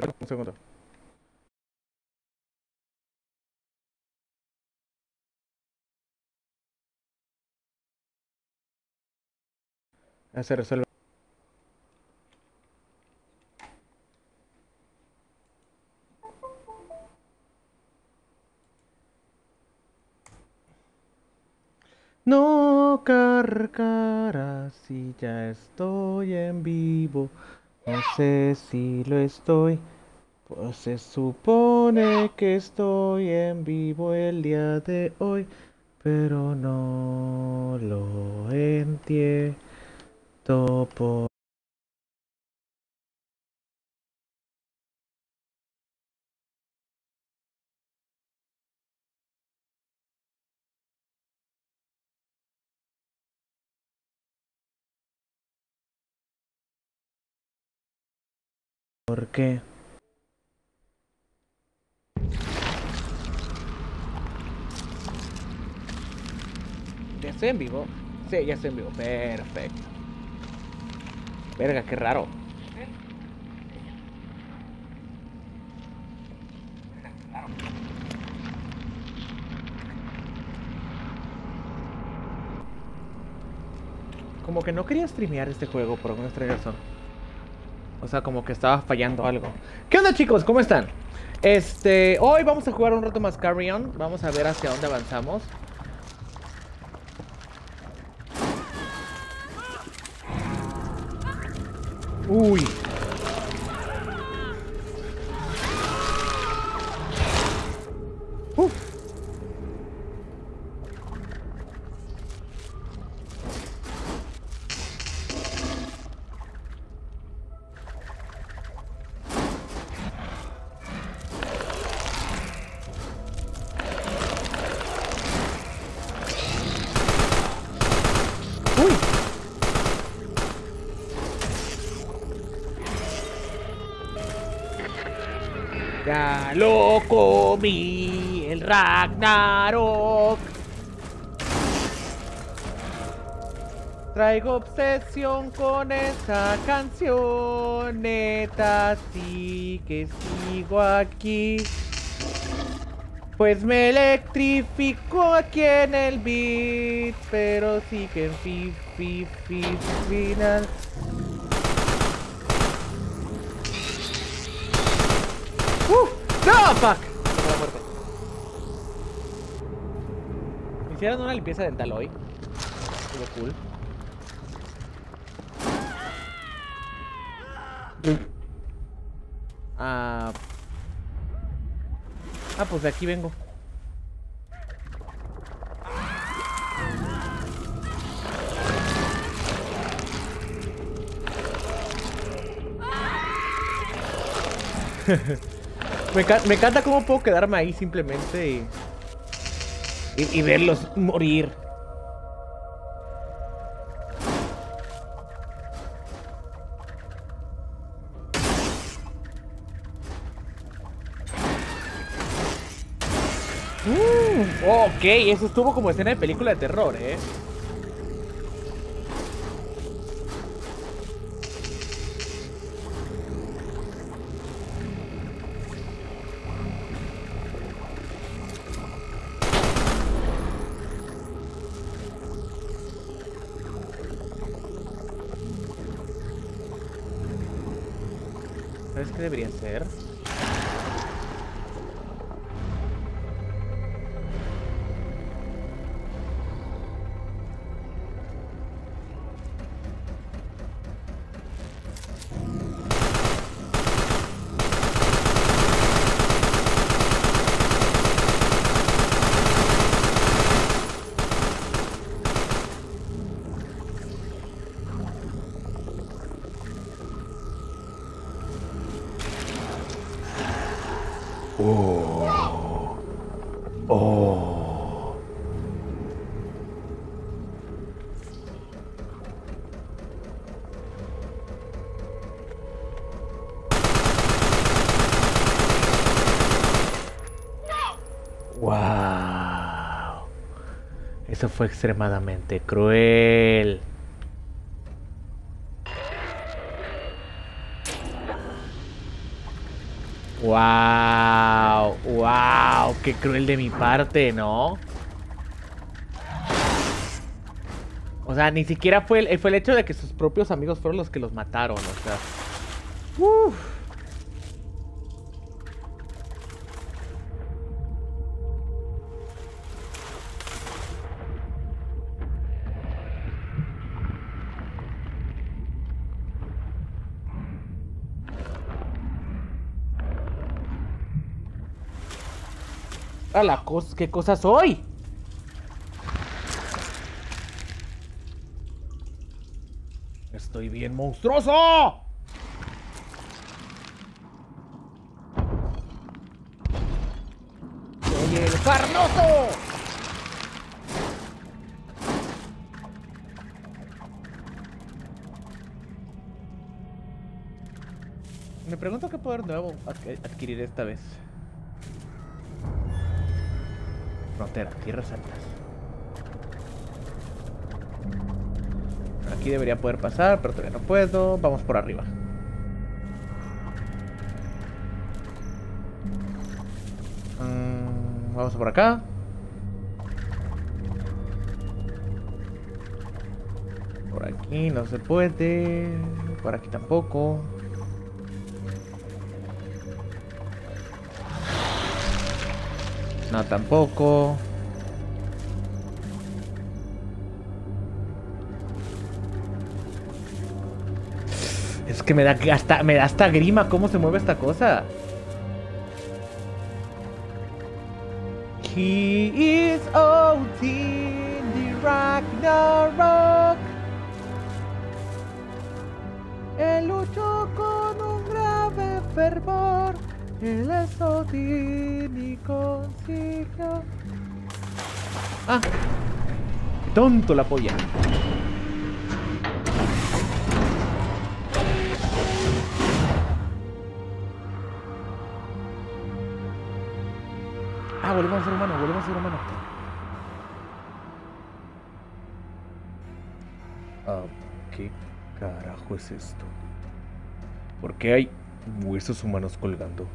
Un segundo. Se resuelve. No carcara si ya estoy en vivo. No sé si lo estoy. Pues se supone que estoy en vivo el día de hoy. Pero no lo entiendo. ¿Por qué? ¿Ya estoy en vivo? Sí, ya estoy en vivo. Perfecto. Verga, qué raro. Como que no quería streamear este juego por alguna extraña razón. O sea, como que estaba fallando algo. ¿Qué onda chicos? ¿Cómo están? Este, hoy vamos a jugar un rato más Carrion. Vamos a ver hacia dónde avanzamos. Uy. Ragnarok. Traigo obsesión con esa canción, neta, sí que sigo aquí. Pues me electrifico aquí en el beat, pero sí que en fi, fi, fi, final. ¡Uh! ¡No! ¡Fuck! Hicieron una limpieza dental hoy. Estuvo cool. Ah. Ah, pues de aquí vengo. Me, me encanta cómo puedo quedarme ahí simplemente y, y, verlos morir. Mm, ok, eso estuvo como escena de película de terror, ¿eh? ¿Sabes qué debería ser? Fue extremadamente cruel. ¡Wow! ¡Wow! ¡Qué cruel de mi parte, ¿no? O sea, ni siquiera fue el, fue el hecho de que sus propios amigos fueron los que los mataron, o sea. Uf. A la cosa, ¿qué cosa soy? Estoy bien monstruoso. Soy el carnoso. Me pregunto qué poder nuevo adquirir esta vez. Frontera, tierras altas. Aquí debería poder pasar, pero todavía no puedo. Vamos por arriba. Mm, vamos por acá. Por aquí no se puede. Por aquí tampoco. No, tampoco. Es que me da hasta, me da hasta grima cómo se mueve esta cosa. He is Odin, the Ragnarok. Él luchó con un grave fervor. Él es Odin y consiguió. Ah, tonto la polla. Ah, volvemos a ser humano, volvemos a ser humano. Ah, ¿qué carajo es esto? ¿Por qué hay huesos humanos colgando?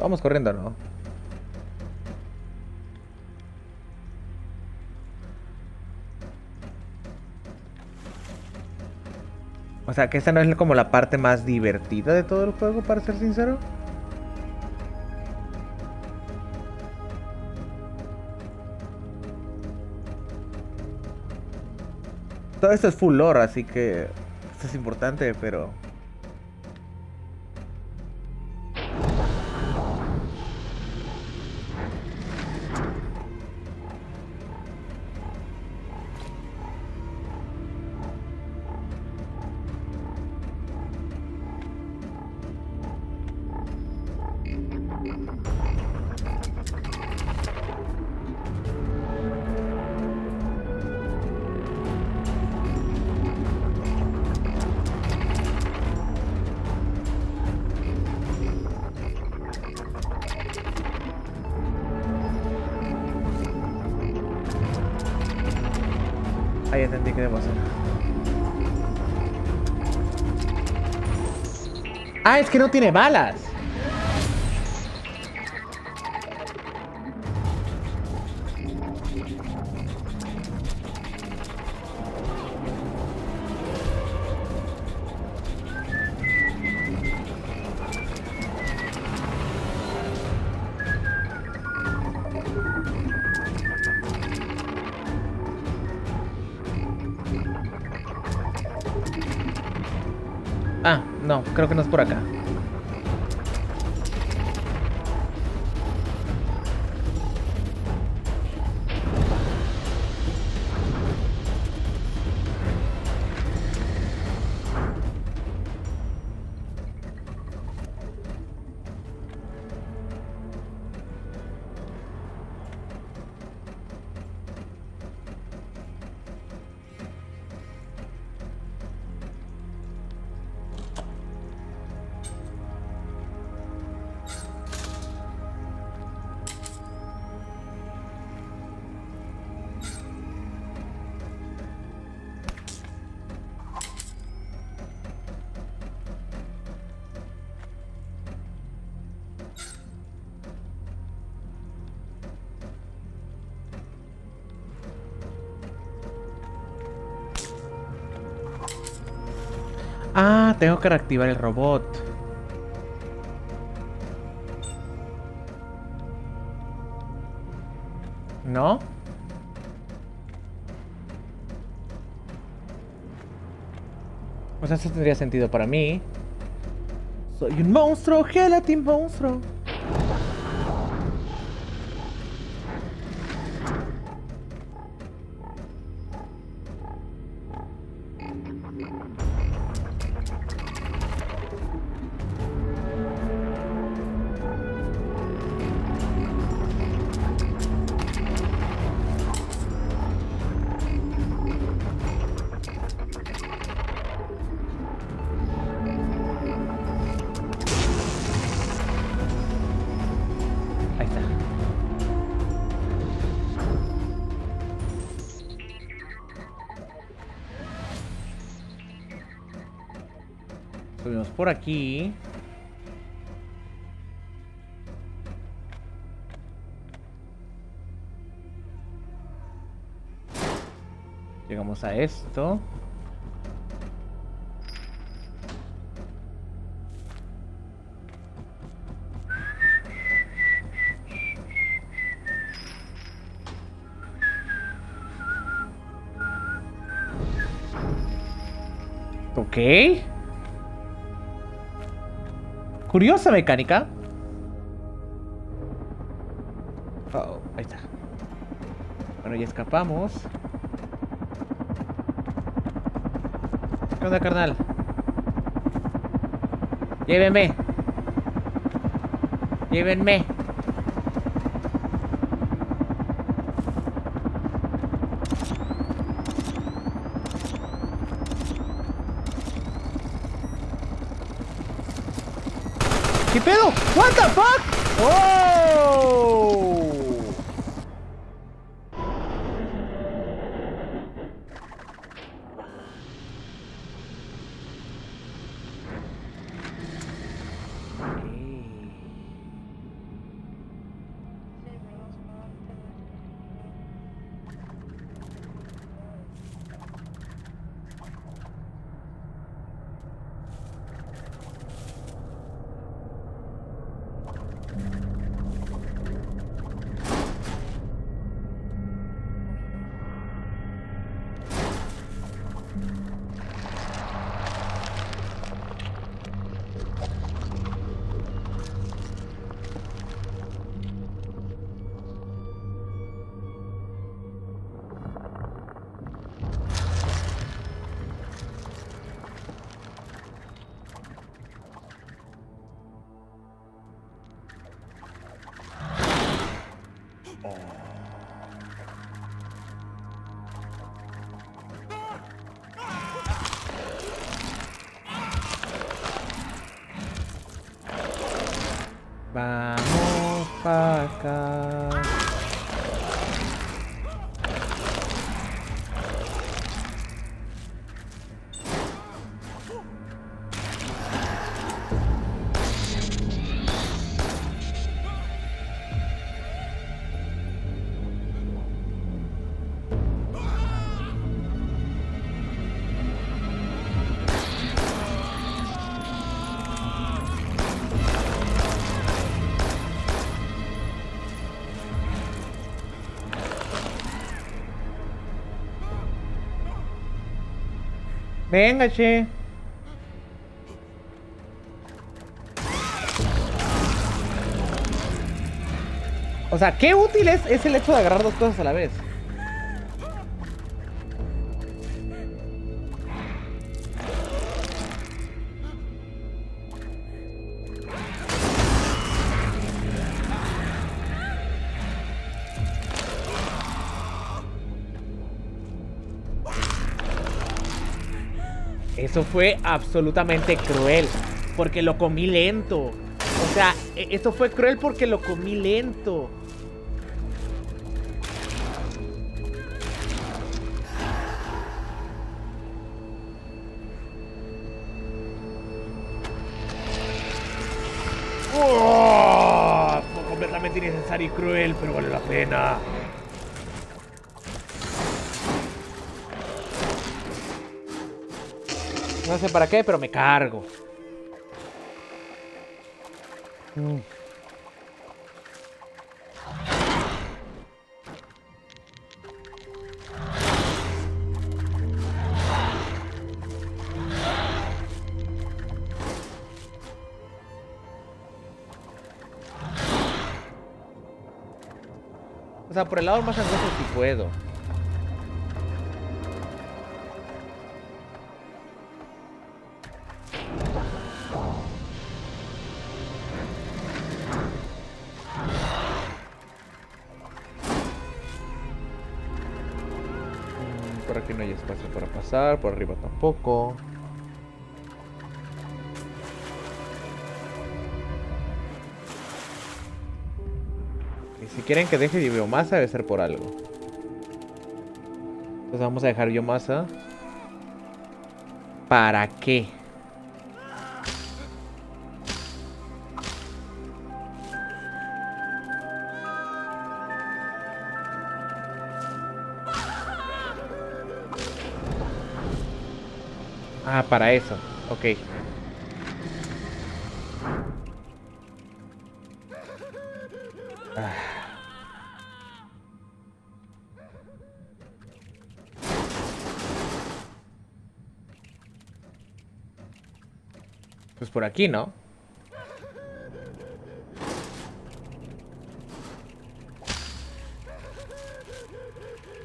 Vamos corriendo, ¿no? O sea, que esta no es como la parte más divertida de todo el juego, para ser sincero. Todo esto es full lore, así que esto es importante, pero Ahí entendí que debo hacer. Ah, es que no tiene balas. Creo que no es por acá. Tengo que reactivar el robot. ¿No? O sea, eso tendría sentido para mí. Soy un monstruo, gelatin monstruo. Por aquí. Llegamos a esto. Ok. Curiosa mecánica. Oh, ahí está. Bueno, ya escapamos. ¿Qué onda, carnal? Llévenme. Llévenme. What the fuck? Oh. Venga, che. O sea, qué útil es, es el hecho de agarrar dos cosas a la vez. Eso fue absolutamente cruel. Porque lo comí lento. O sea, e- eso fue cruel porque lo comí lento. ¡Oh! Fue completamente innecesario y cruel, pero vale la pena. No sé para qué, pero me cargo. O sea, por el lado más angosto sí puedo. Por arriba tampoco. Si quieren que deje de biomasa, debe ser por algo. Entonces vamos a dejar biomasa. ¿Para qué? Para eso. Ok. Ah. Pues por aquí, ¿no?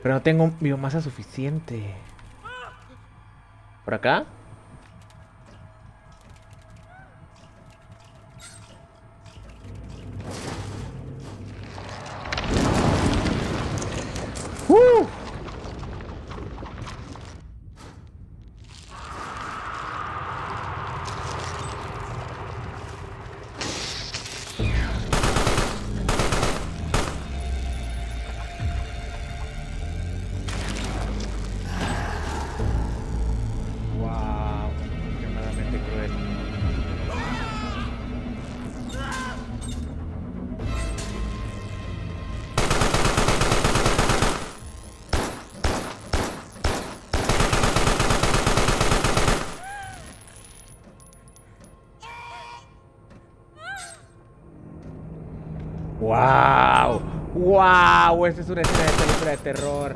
Pero no tengo biomasa suficiente. ¿Por acá? ¡Wow! Esta es una escena de película de terror.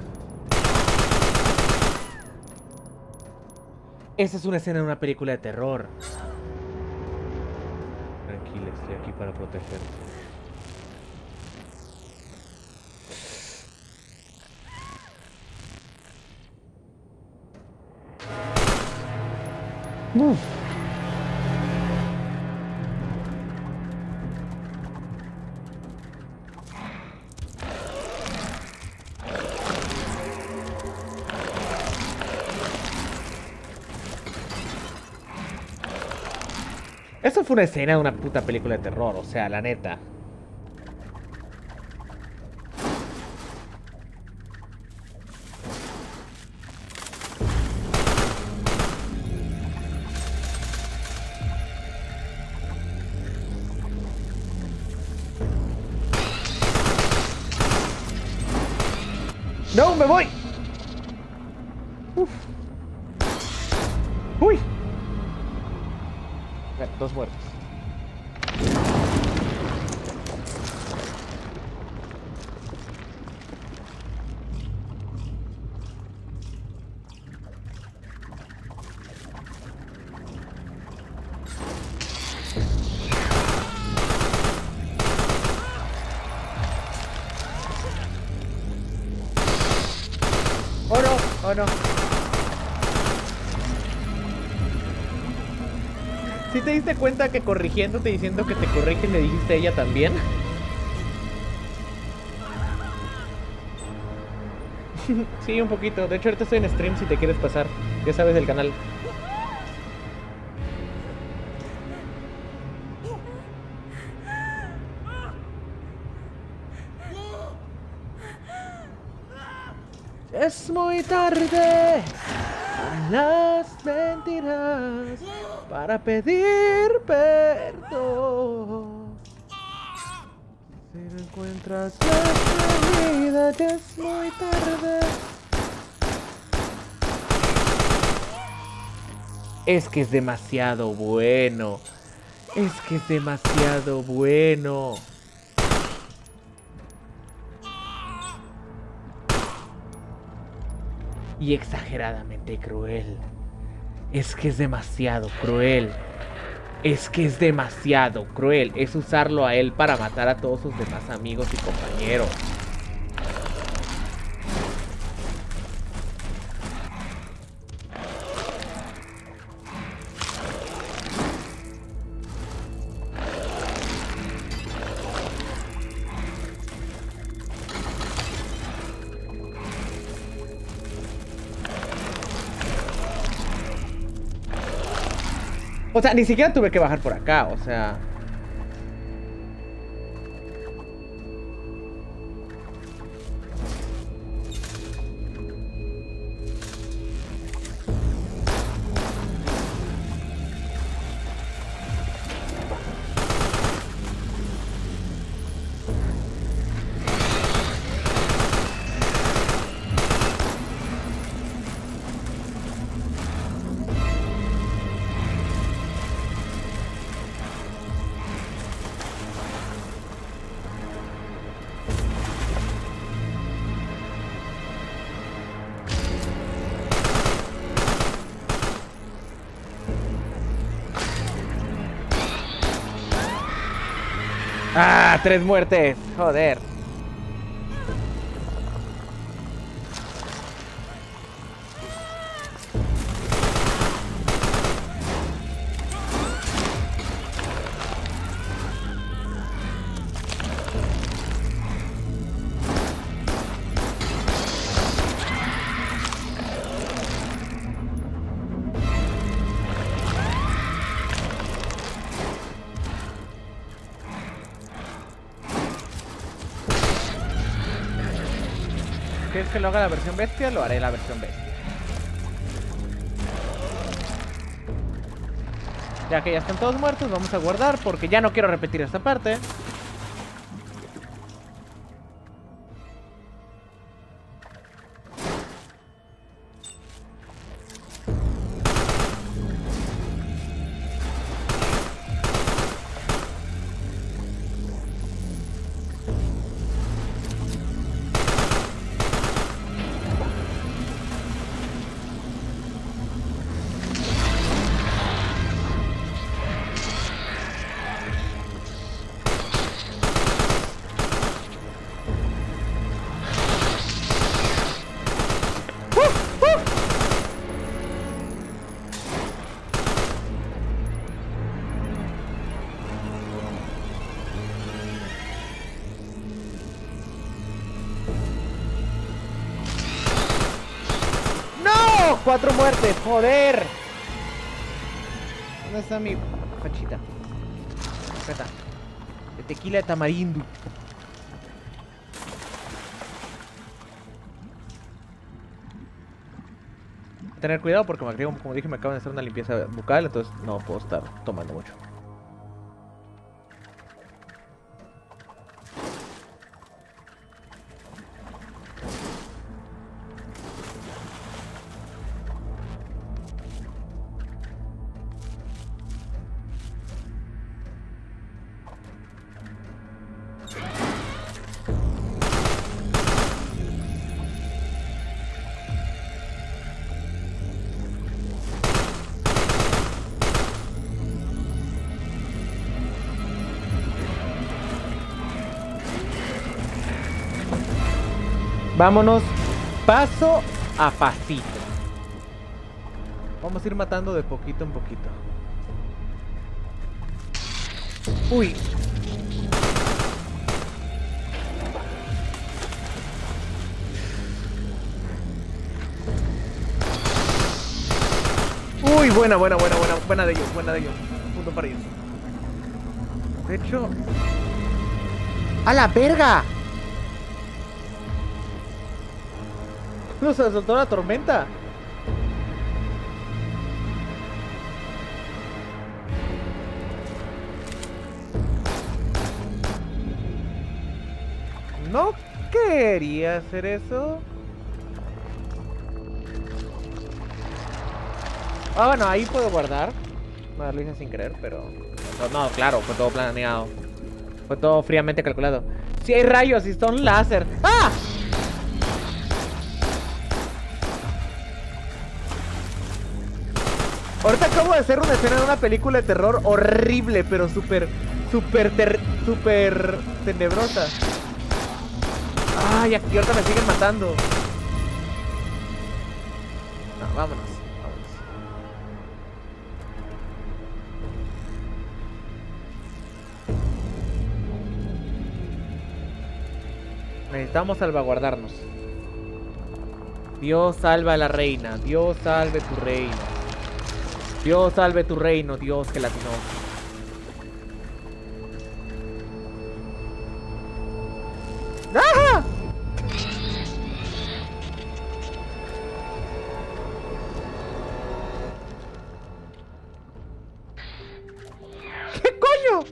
Esta es una escena de una película de terror. Tranquila, estoy aquí para protegerte. Uf. Fue una escena de una puta película de terror, o sea, la neta. Diste cuenta que corrigiéndote diciendo que te corrigen le dijiste a ella también? sí, un poquito. De hecho, ahorita estoy en stream si te quieres pasar. Ya sabes del canal. Es muy tarde para pedir perdón. Si no encuentras la ya es muy tarde. Es que es demasiado bueno. Es que es demasiado bueno. Y exageradamente cruel. Es que es demasiado cruel. Es que es demasiado cruel. Es usarlo a él para matar a todos sus demás amigos y compañeros. O sea, ni siquiera tuve que bajar por acá, o sea... tres muertes. Joder. Lo haga la versión bestia? Lo haré la versión bestia. Ya que ya están todos muertos, vamos a guardar porque ya no quiero repetir esta parte. ¡Cuatro muertes! ¡Joder! ¿Dónde está mi fachita? Espera. De tequila de tamarindo. Tener cuidado porque me como dije, me acaban de hacer una limpieza bucal, entonces no puedo estar tomando mucho. Vámonos paso a pasito. Vamos a ir matando de poquito en poquito. Uy. Uy, buena, buena, buena, buena, buena de ellos, buena de ellos. Punto para ellos. De hecho... ¡A la verga! No se soltó la tormenta. No quería hacer eso. Ah, bueno, ahí puedo guardar. No, lo hice sin querer, pero... No, claro, fue todo planeado. Fue todo fríamente calculado. Si hay rayos y son láser. ¡Ah! De hacer una escena de una película de terror horrible, pero súper, súper, súper tenebrosa. Ay, aquí ahorita me siguen matando. No, vámonos. Necesitamos salvaguardarnos. Dios salva a la reina. Dios salve tu reino. Dios salve tu reino, Dios gelatinoso. ¡Ah! ¿Qué coño?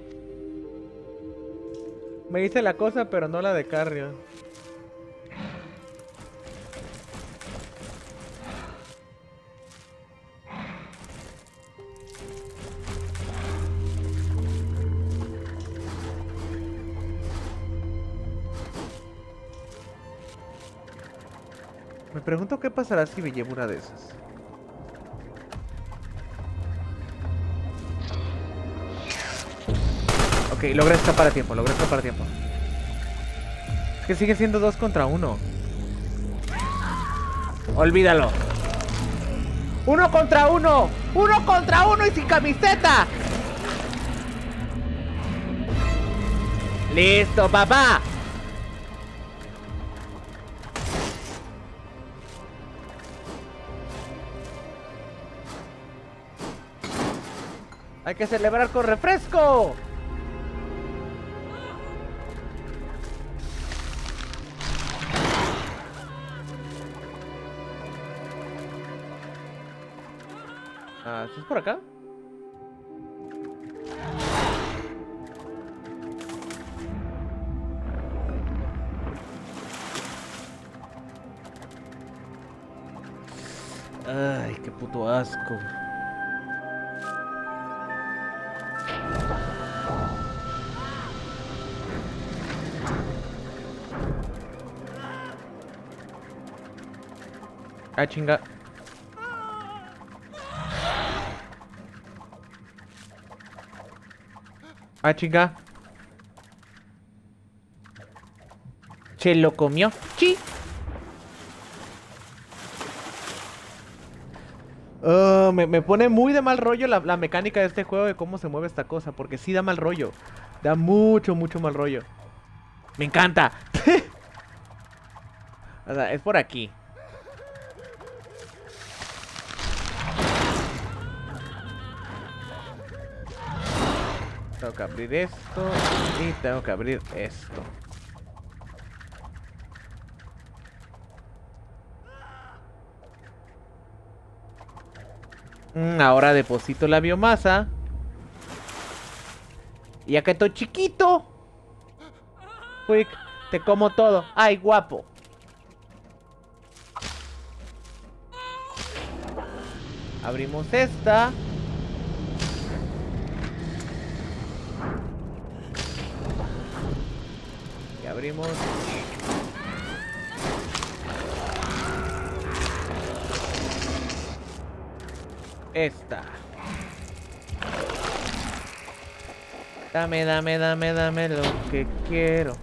Me hice la cosa, pero no la de Carrion. Me pregunto qué pasará si me llevo una de esas. Ok, logré escapar a tiempo, logré escapar a tiempo. Es que sigue siendo dos contra uno. Olvídalo. ¡Uno contra uno! ¡Uno contra uno y sin camiseta! ¡Listo, papá! Hay que celebrar con refresco. Ah, ¿estás por acá? Ay, qué puto asco. Ah, chinga. Ah, chinga. Se lo comió. Sí. Uh, me, me, pone muy de mal rollo la, la, mecánica de este juego de cómo se mueve esta cosa. Porque sí da mal rollo. Da mucho, mucho mal rollo. Me encanta. o sea, es por aquí. Tengo que abrir esto y tengo que abrir esto. Mm, ahora deposito la biomasa. Y acá estoy chiquito. Quick, te como todo. Ay, guapo. Abrimos esta. Abrimos. Esta. Dame, dame, dame, dame lo que quiero.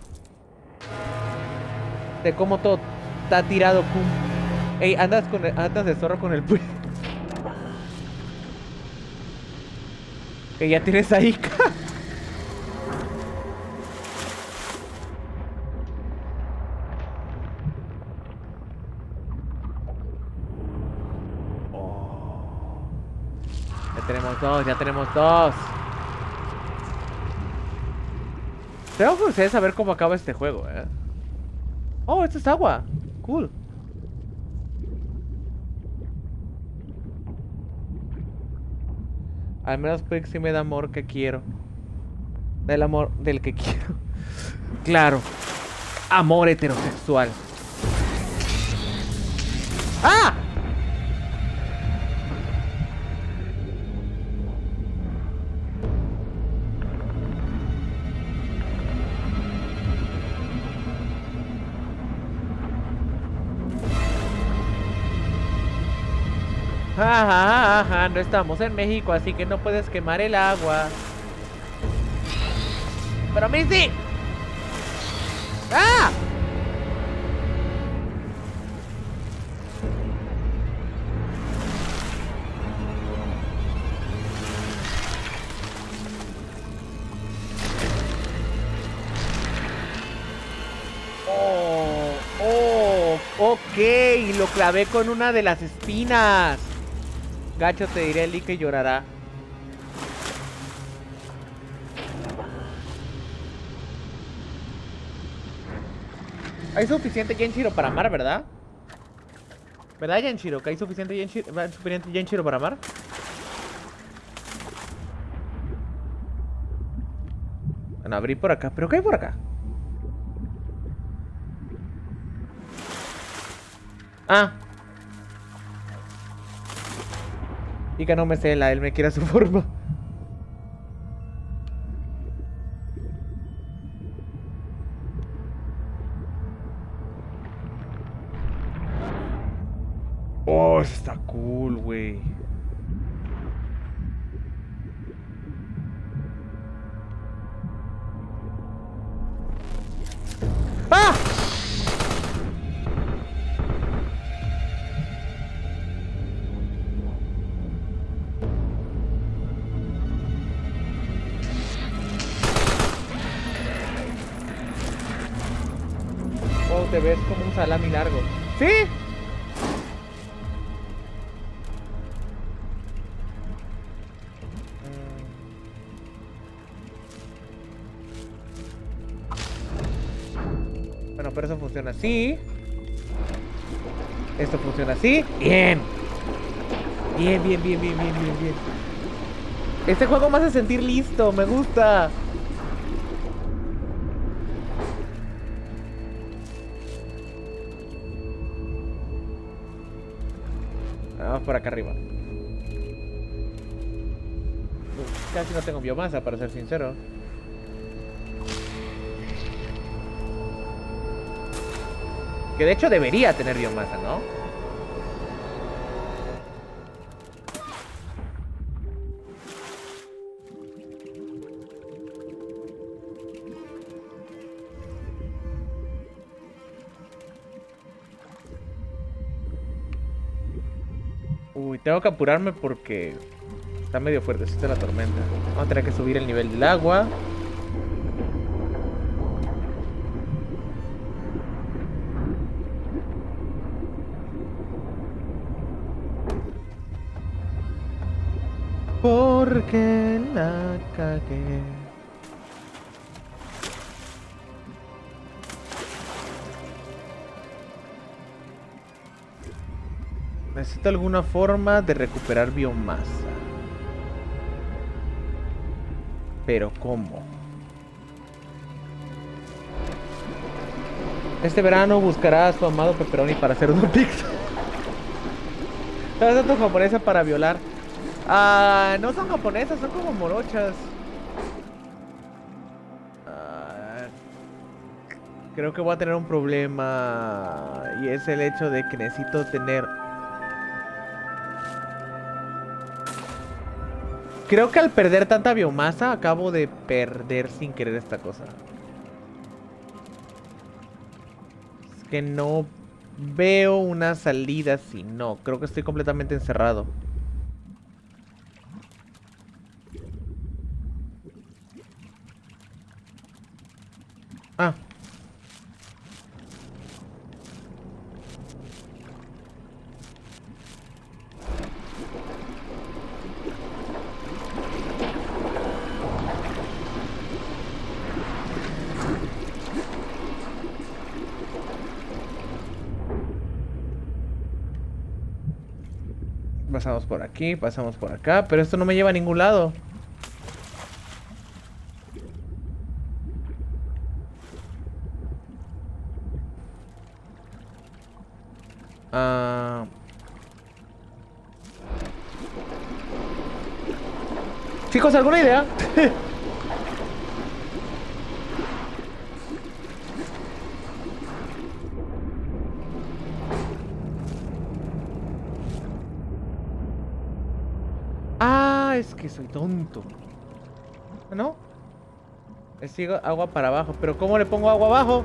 Te como todo. Está tirado, pum. Ey, andas con el, andas de zorro con el Que ya tienes ahí. Tenemos dos, ya tenemos dos. Tengo curiosidad de saber cómo acaba este juego, eh. Oh, esto es agua. Cool. Al menos Quick sí me da amor que quiero. Del amor del que quiero. Claro. Amor heterosexual. Ajá, ajá, no estamos en México, así que no puedes quemar el agua. ¡Pero Misty! ¡Ah! Oh, oh, ok, lo clavé con una de las espinas. Gacho, te diré, Lee que llorará. Hay suficiente Genshiro para amar, ¿verdad? ¿Verdad, Genshiro? ¿Que hay suficiente Genshiro para amar? Bueno, abrí por acá. ¿Pero qué hay por acá? Ah. Y que no me cela, él me quiere su forma. Oh, está cool, güey. Funciona así. Bien. Bien, bien, bien, bien, bien, bien, bien. Este juego me hace sentir listo, me gusta. Vamos por acá arriba. Casi no tengo biomasa, para ser sincero. Que de hecho debería tener biomasa, ¿no? Tengo que apurarme porque está medio fuerte la tormenta. Vamos a tener que subir el nivel del agua. Porque la cagué. Necesito alguna forma de recuperar biomasa. Pero ¿cómo? Este verano buscará a su amado pepperoni para hacer una pizza. ¿Sabes a tu japonesa para violar? Ah, no son japonesas, son como morochas. Ah, creo que voy a tener un problema. Y es el hecho de que necesito tener... Creo que al perder tanta biomasa acabo de perder sin querer esta cosa. Es que no veo una salida si no. Creo que estoy completamente encerrado. Ah. Pasamos por aquí, pasamos por acá, pero esto no me lleva a ningún lado. Ah. Chicos, ¿alguna idea? es que soy tonto. ¿No? Sigo agua para abajo. ¿Pero cómo le pongo agua abajo?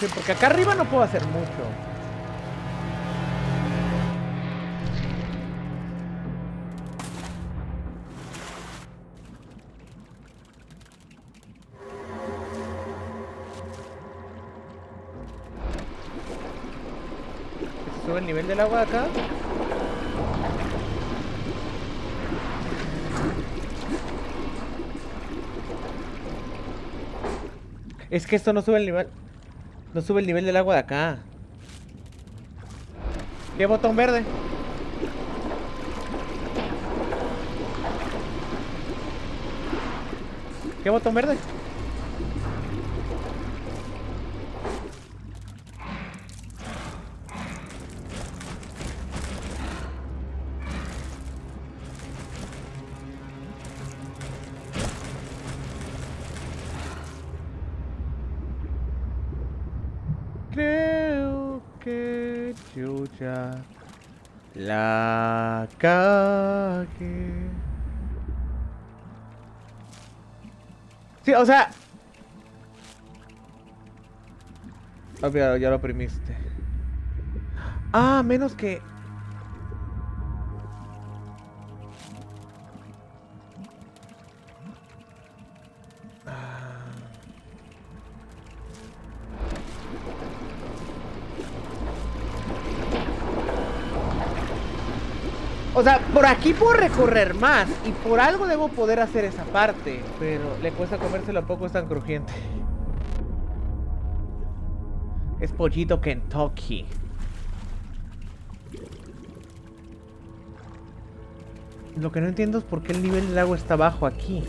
Sí, porque acá arriba no puedo hacer mucho. Del agua acá? Es que esto no sube el nivel. No sube el nivel del agua de acá. ¿Qué botón verde? ¿Qué botón verde? Ah, ya lo oprimiste. Ah, menos que. O sea, por aquí puedo recorrer más y por algo debo poder hacer esa parte, pero le cuesta comérselo a poco, es tan crujiente. Es pollito Kentucky. Lo que no entiendo es por qué el nivel del agua está bajo aquí.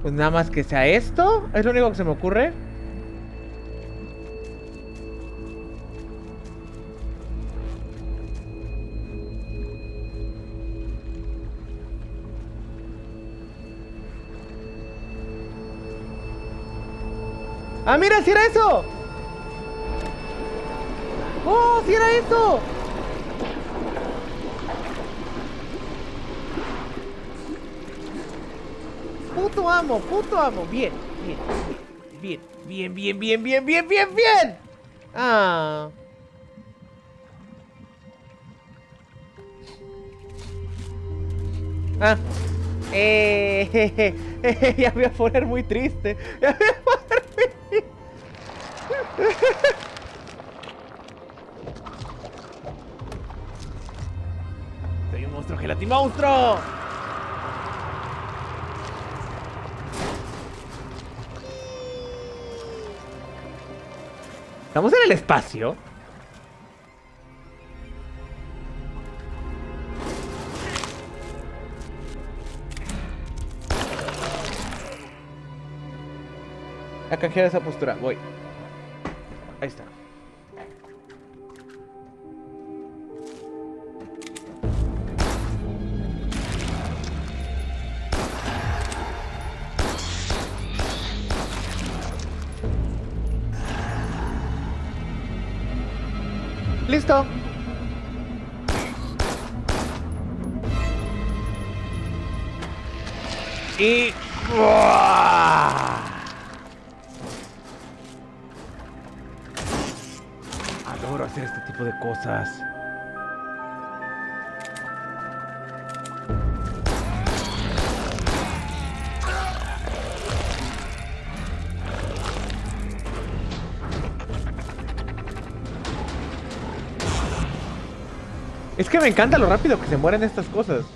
Pues nada más que sea esto. Es lo único que se me ocurre. ¡Ah, mira! ¡Si era eso! ¡Oh, si era eso! Puto amo, puto amo. Bien, bien, bien, bien, bien, bien, bien, bien, bien, bien. Ah. Ah. Eh, jeje, jeje, ya voy a poner muy triste. Ya voy a poner. Soy un monstruo gelatimonstruo. ¿Estamos en el espacio? A canjear esa postura, voy. Ahí está. Listo. Y... ¡Buah! De cosas. Es que me encanta lo rápido que se mueren estas cosas.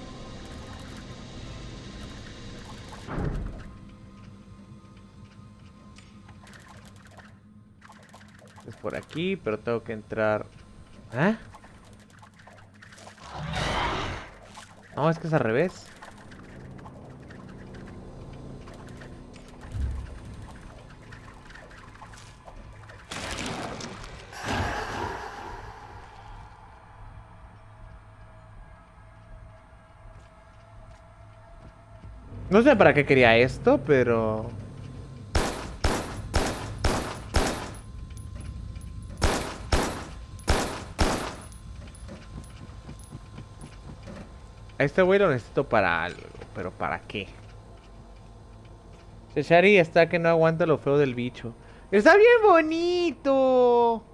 Es por aquí, pero tengo que entrar... ¿Eh? No, es que es al revés. No sé para qué quería esto, pero... este güey lo necesito para algo, pero ¿para qué? Shari está que no aguanta lo feo del bicho. ¡Está bien bonito!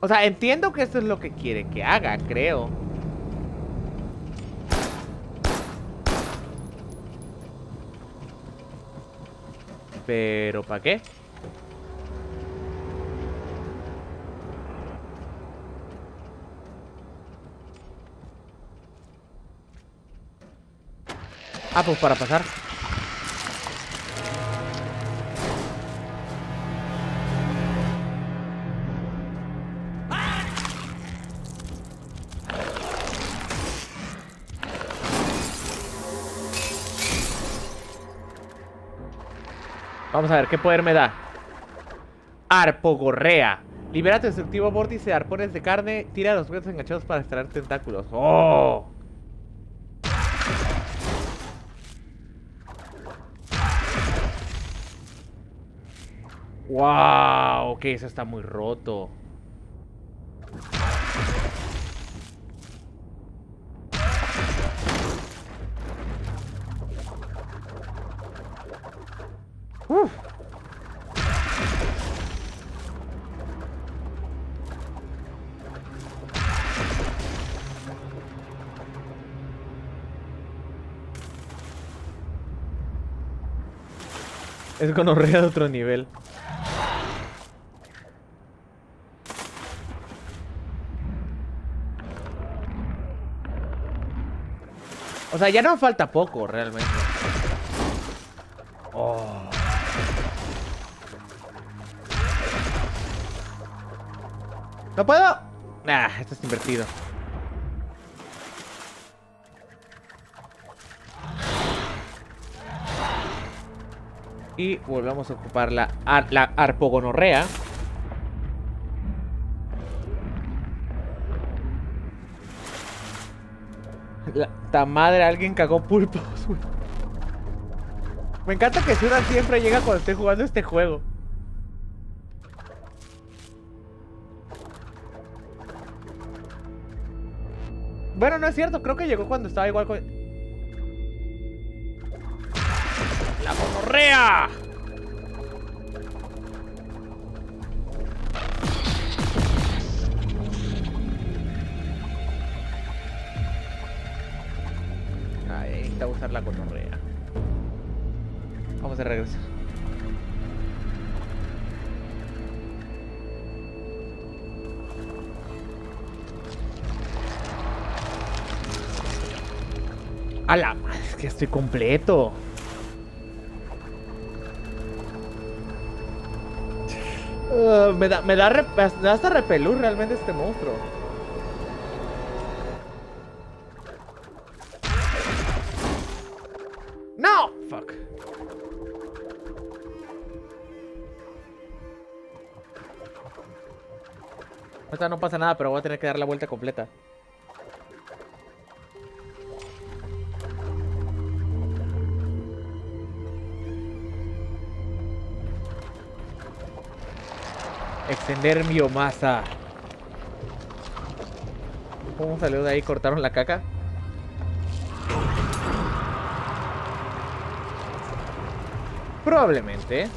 O sea, entiendo que esto es lo que quiere que haga, creo. Pero, ¿para qué? Ah, pues para pasar. Vamos a ver, ¿qué poder me da? Arpogorrea. Libera tu destructivo vórtice de arpones de carne. Tira los huesos enganchados para extraer tentáculos. ¡Oh! ¡Wow! Que eso está muy roto. Uf. Es gonorrea de otro nivel. O sea, ya no falta poco, realmente. Oh. ¿No puedo? Ah, esto es invertido. Y volvemos a ocupar la, ar la arpogonorrea. La ta madre, alguien cagó pulpos, güey. Me encanta que Sura siempre llega cuando estoy jugando este juego. Bueno, no es cierto, creo que llegó cuando estaba igual con... ¡La gonorrea! Necesita usar la gonorrea. Vamos a regresar. A la madre, es que estoy completo. Uh, me, da, me, da me da hasta repelús realmente este monstruo. No pasa nada, pero voy a tener que dar la vuelta completa. Extender biomasa. ¿Cómo salió de ahí? ¿Cortaron la caca? Probablemente.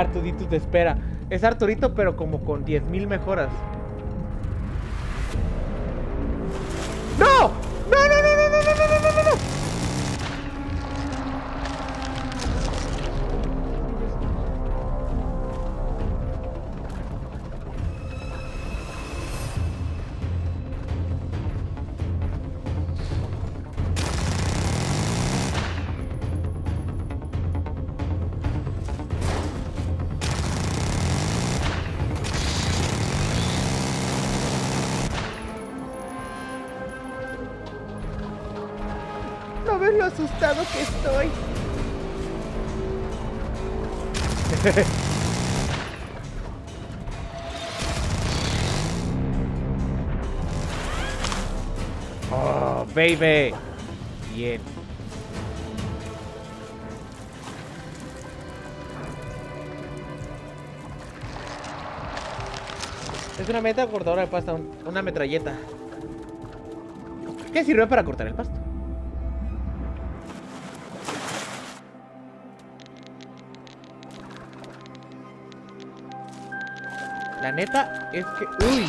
Arturito te espera. Es Arturito, pero como con 10.000 mejoras. Asustado que estoy. oh, baby. Bien. Es una meta cortadora de pasta, un- una metralleta. ¿Qué sirve para cortar el pasto? La neta es que... ¡Uy!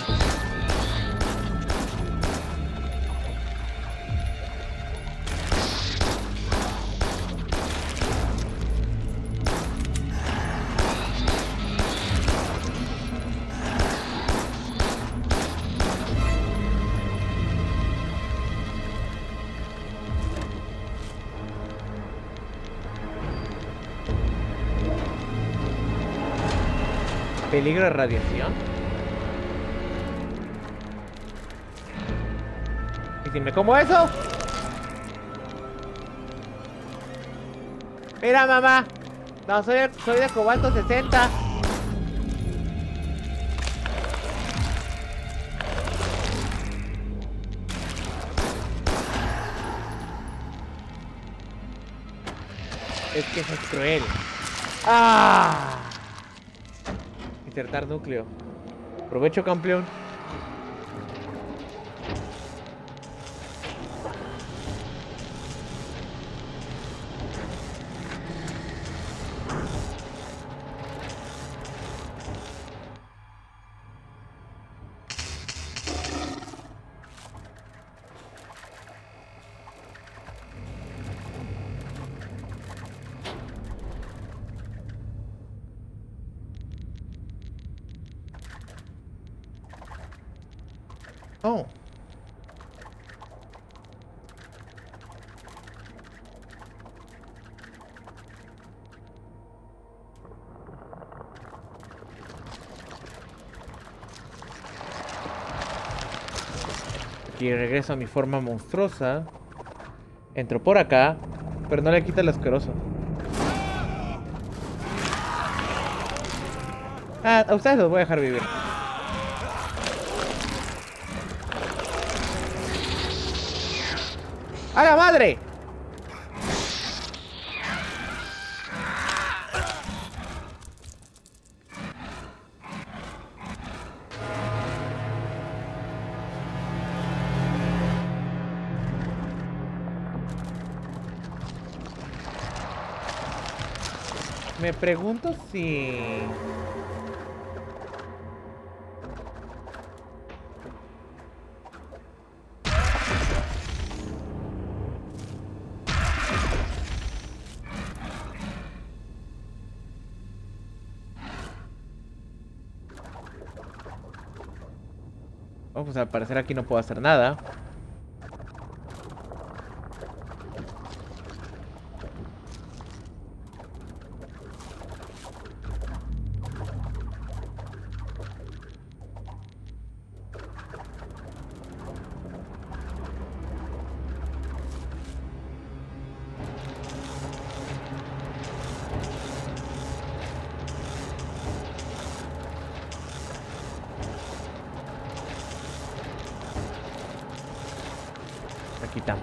Peligro de radiación. Me como eso? Mira, mamá. No, soy, soy de cobalto 60. Es que eso es cruel. ¡Ah! Insertar núcleo. Provecho, campeón. Oh. Aquí regreso a mi forma monstruosa. Entro por acá, pero no le quita el asqueroso. Ah, a ustedes los voy a dejar vivir. ¡A la madre! Me pregunto si... Oh, pues al parecer aquí no puedo hacer nada.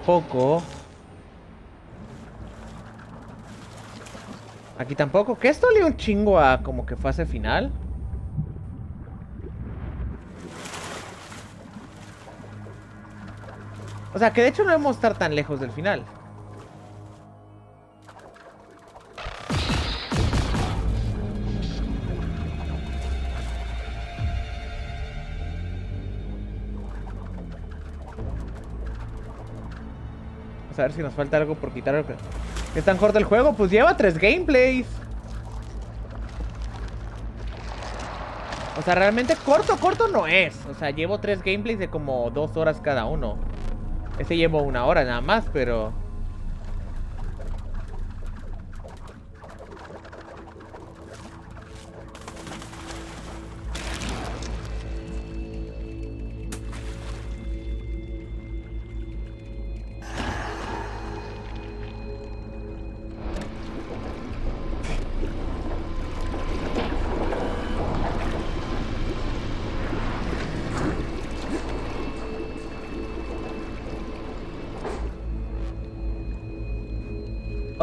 Tampoco. Aquí tampoco. ¿Qué esto le un chingo a como que fase final? O sea, que de hecho no debemos estar tan lejos del final. Ver si nos falta algo por quitar. ¿Es tan corto el juego? Pues lleva tres gameplays. O sea, realmente corto, corto no es. O sea, llevo tres gameplays de como dos horas cada uno. Ese llevo una hora nada más, pero...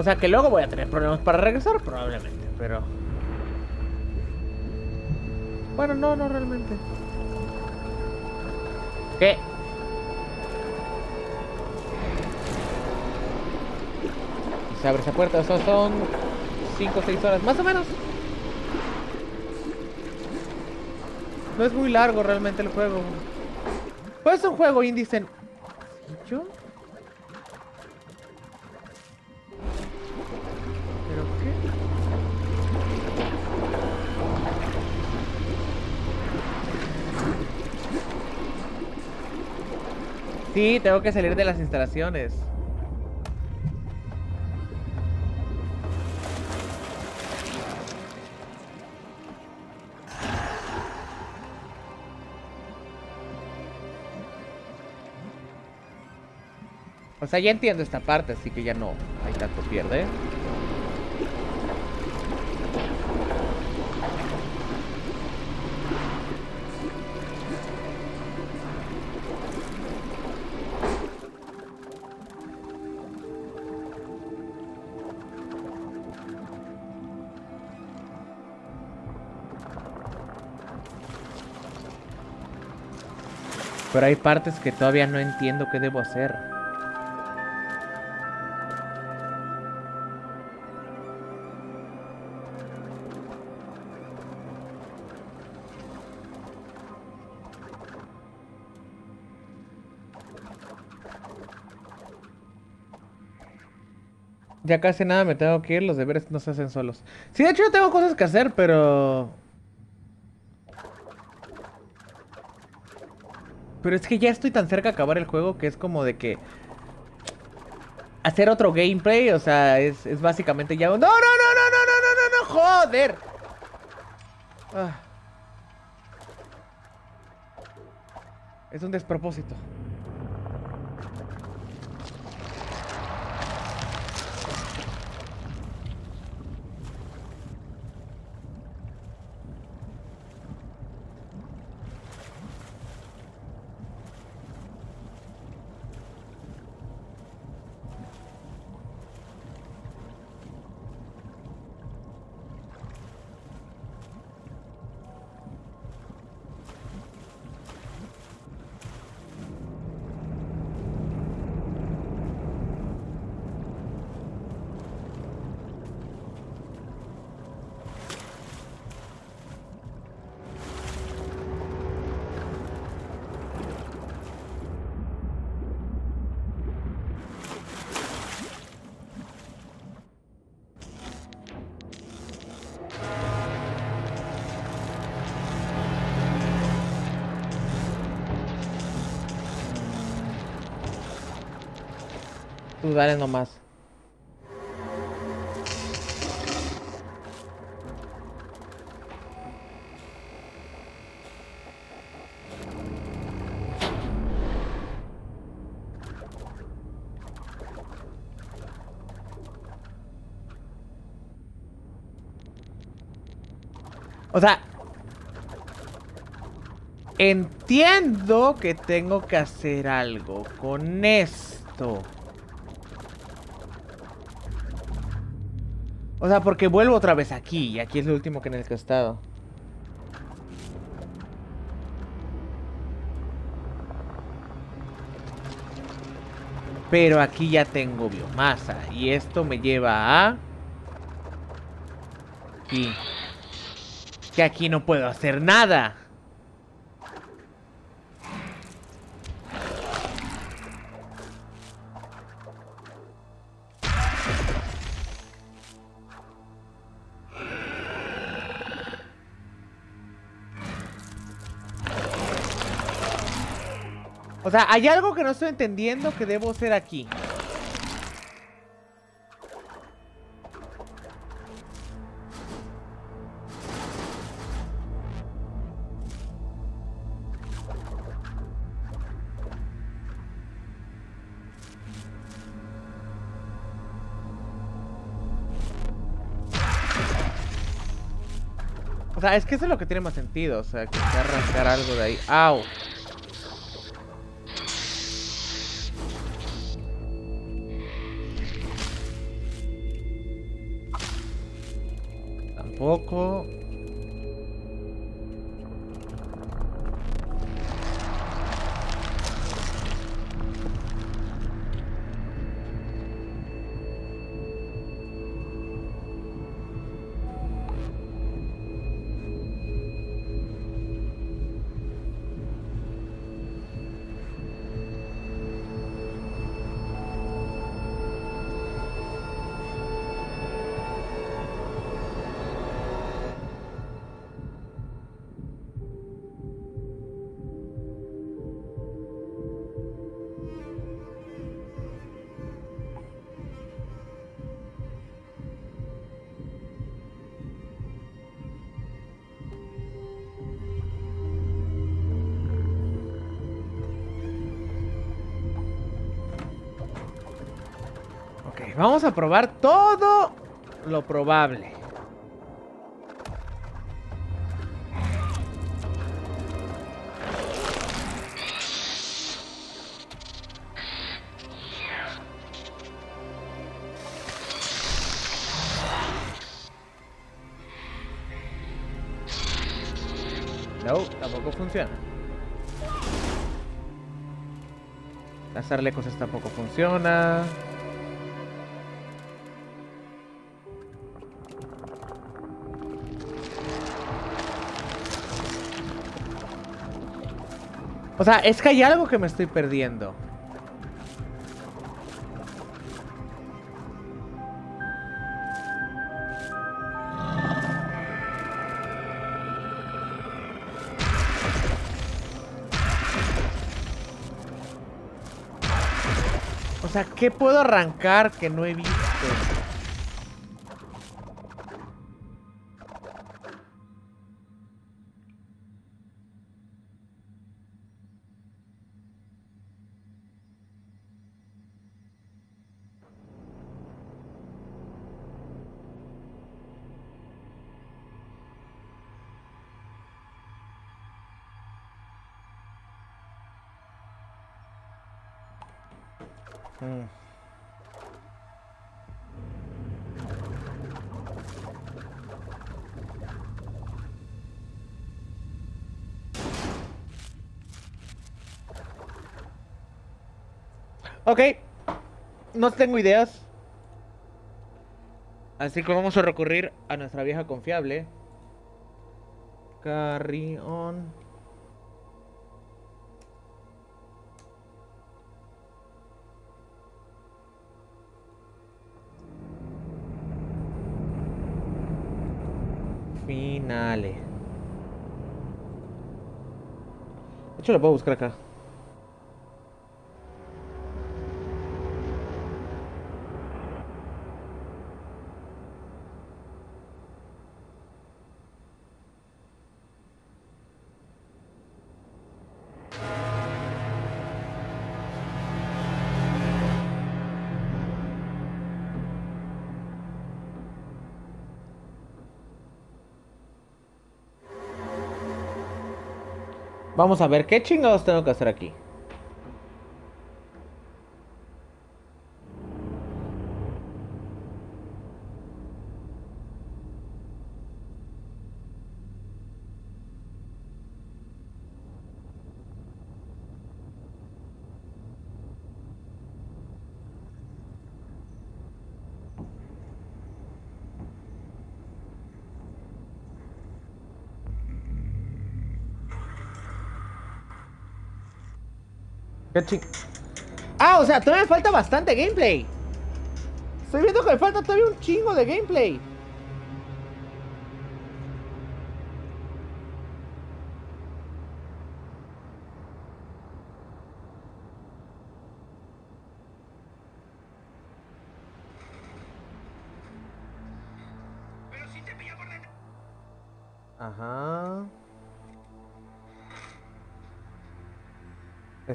sea que luego voy a tener problemas para regresar, probablemente, pero... Bueno, no, no realmente. ¿Qué? se abre esa puerta, eso son 5 o 6 horas, más o menos. No es muy largo realmente el juego. Pues es un juego indie ¿Yo? Sí, tengo que salir de las instalaciones. O sea, ya entiendo esta parte, así que ya no hay tanto pierde. Pero hay partes que todavía no entiendo qué debo hacer. Ya casi nada me tengo que ir, los deberes no se hacen solos. Sí, de hecho yo tengo cosas que hacer, pero... Pero es que ya estoy tan cerca de acabar el juego que es como de que... Hacer otro gameplay, o sea, es, básicamente ya... ¡No, no, no, no, no, no, no, no, no! ¡Joder! Ah. Es un despropósito. Dale nomás. O sea, entiendo que tengo que hacer algo con esto. O sea, porque vuelvo otra vez aquí y aquí es lo último que en el que he estado. Pero aquí ya tengo biomasa y esto me lleva a... Aquí. Que aquí no puedo hacer nada. O sea, hay algo que no estoy entendiendo que debo hacer aquí. O sea, es que eso es lo que tiene más sentido. O sea, que arrancar algo de ahí. ¡Au! Tampoco. Vamos a probar todo lo probable. No, tampoco funciona. Hacerle cosas tampoco funciona. O sea, es que hay algo que me estoy perdiendo. O sea, ¿qué puedo arrancar que no he visto? No tengo ideas. Así que vamos a recurrir a nuestra vieja confiable. Carry on. Finale. De hecho, lo puedo buscar acá. Vamos a ver qué chingados tengo que hacer aquí. Ah, o sea, todavía me falta bastante gameplay. Estoy viendo que me falta todavía un chingo de gameplay.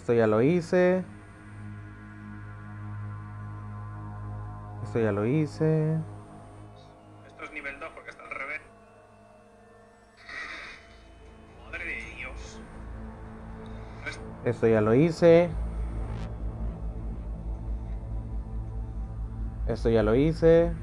Esto ya lo hice. Esto ya lo hice. Esto es nivel 2 porque está al revés. Madre de Dios. Es- Esto ya lo hice. Esto ya lo hice.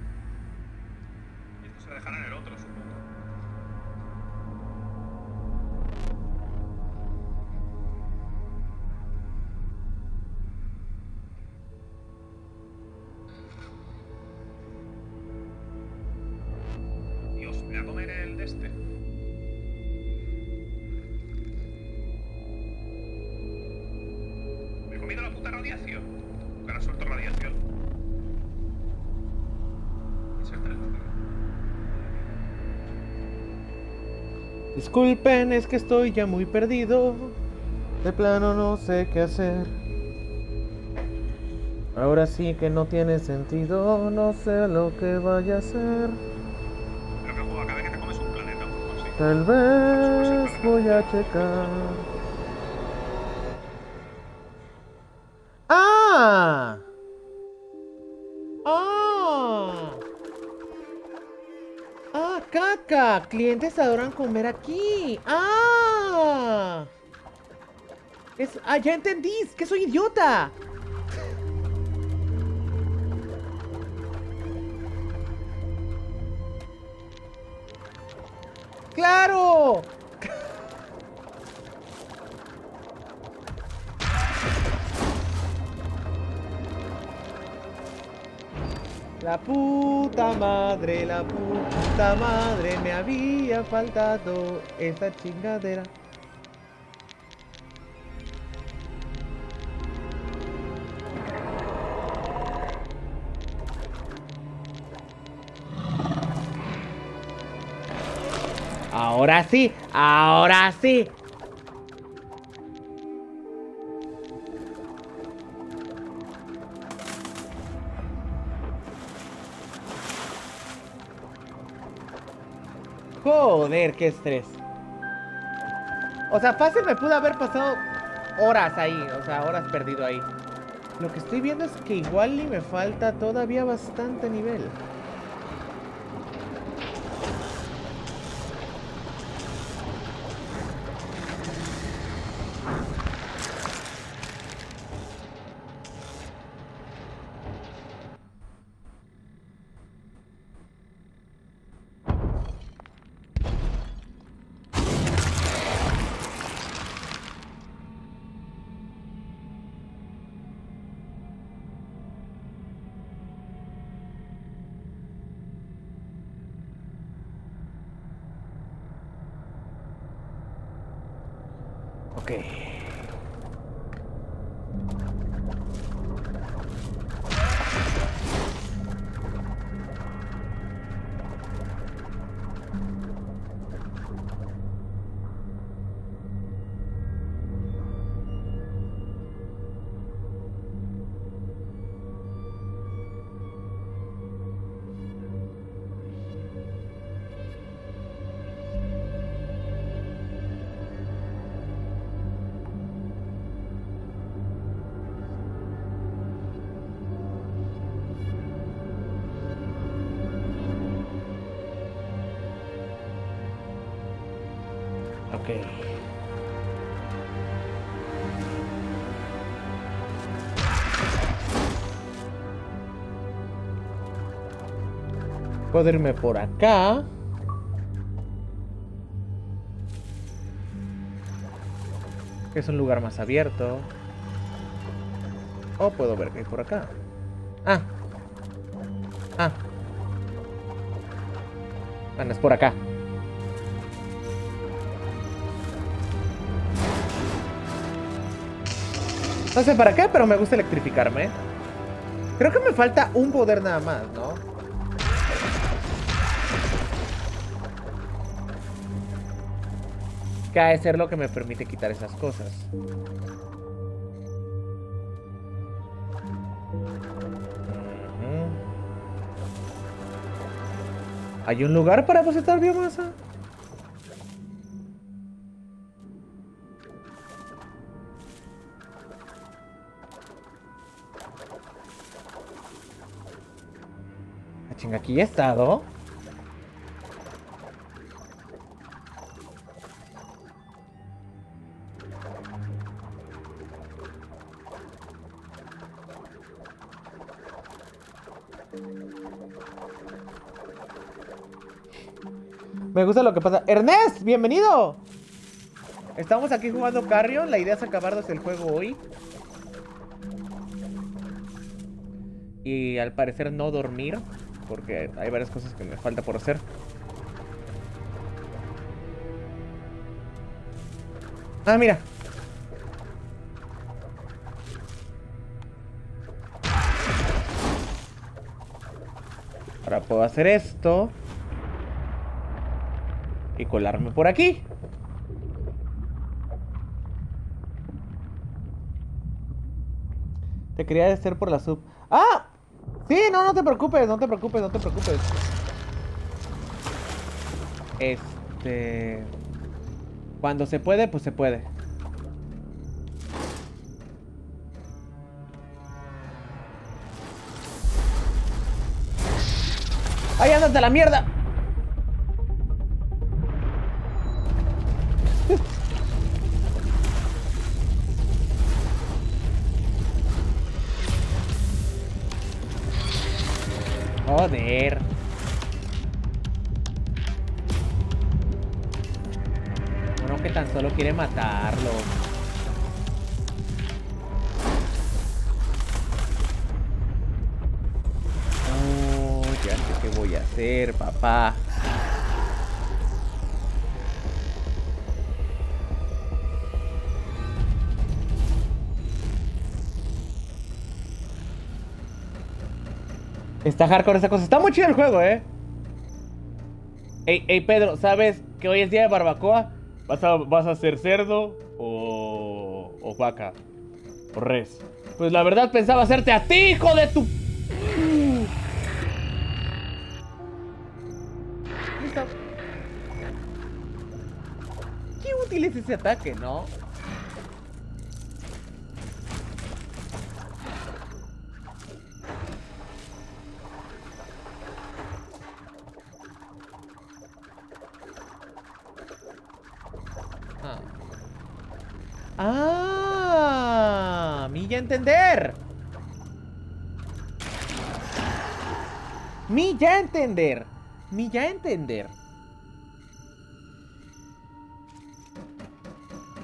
Es que estoy ya muy perdido. De plano no sé qué hacer. Ahora sí que no tiene sentido, no sé lo que vaya a hacer. Que te comes un planeta. Tal vez voy a checar. Clientes adoran comer aquí. ¡Ah! Es... ¡Ah, ya entendí! ¡Es que soy idiota! ¡Claro! La puta madre, la puta madre, me había faltado esa chingadera. Ahora sí, ahora sí. Joder, qué estrés. O sea, fácil me pudo haber pasado horas ahí, o sea, horas perdido ahí. Lo que estoy viendo es que igual ni me falta todavía bastante nivel. Puedo irme por acá. Que es un lugar más abierto. O puedo ver que hay por acá. Ah. Ah. Ah, no es por acá. No sé para qué, pero me gusta electrificarme. Creo que me falta un poder nada más, ¿no? cae ser lo que me permite quitar esas cosas. ¿Hay un lugar para depositar biomasa? Ah, chinga, aquí he estado. Me gusta lo que pasa. Ernest, bienvenido. Estamos aquí jugando Carrion. La idea es acabarnos el juego hoy. Y al parecer no dormir. Porque hay varias cosas que me falta por hacer. Ah, mira. Ahora puedo hacer esto. Y colarme por aquí. Te quería decir por la sub. ¡Ah! Sí, no, no te preocupes, no te preocupes, no te preocupes. Este... Cuando se puede, pues se puede. ¡Ahí ándate a la mierda! Joder. Uno que tan solo quiere matarlo. Oh, ya sé qué voy a hacer, papá. Está hardcore esa cosa. Está muy chido el juego, eh. Ey, ey, Pedro, ¿sabes que hoy es día de barbacoa? ¿Vas a, vas a hacer cerdo o, o vaca? O res. Pues la verdad pensaba hacerte a ti, hijo de tu... Listo. Qué útil es ese ataque, ¿no? Ah. Ya entender. Mi ya entender. Mi ya entender.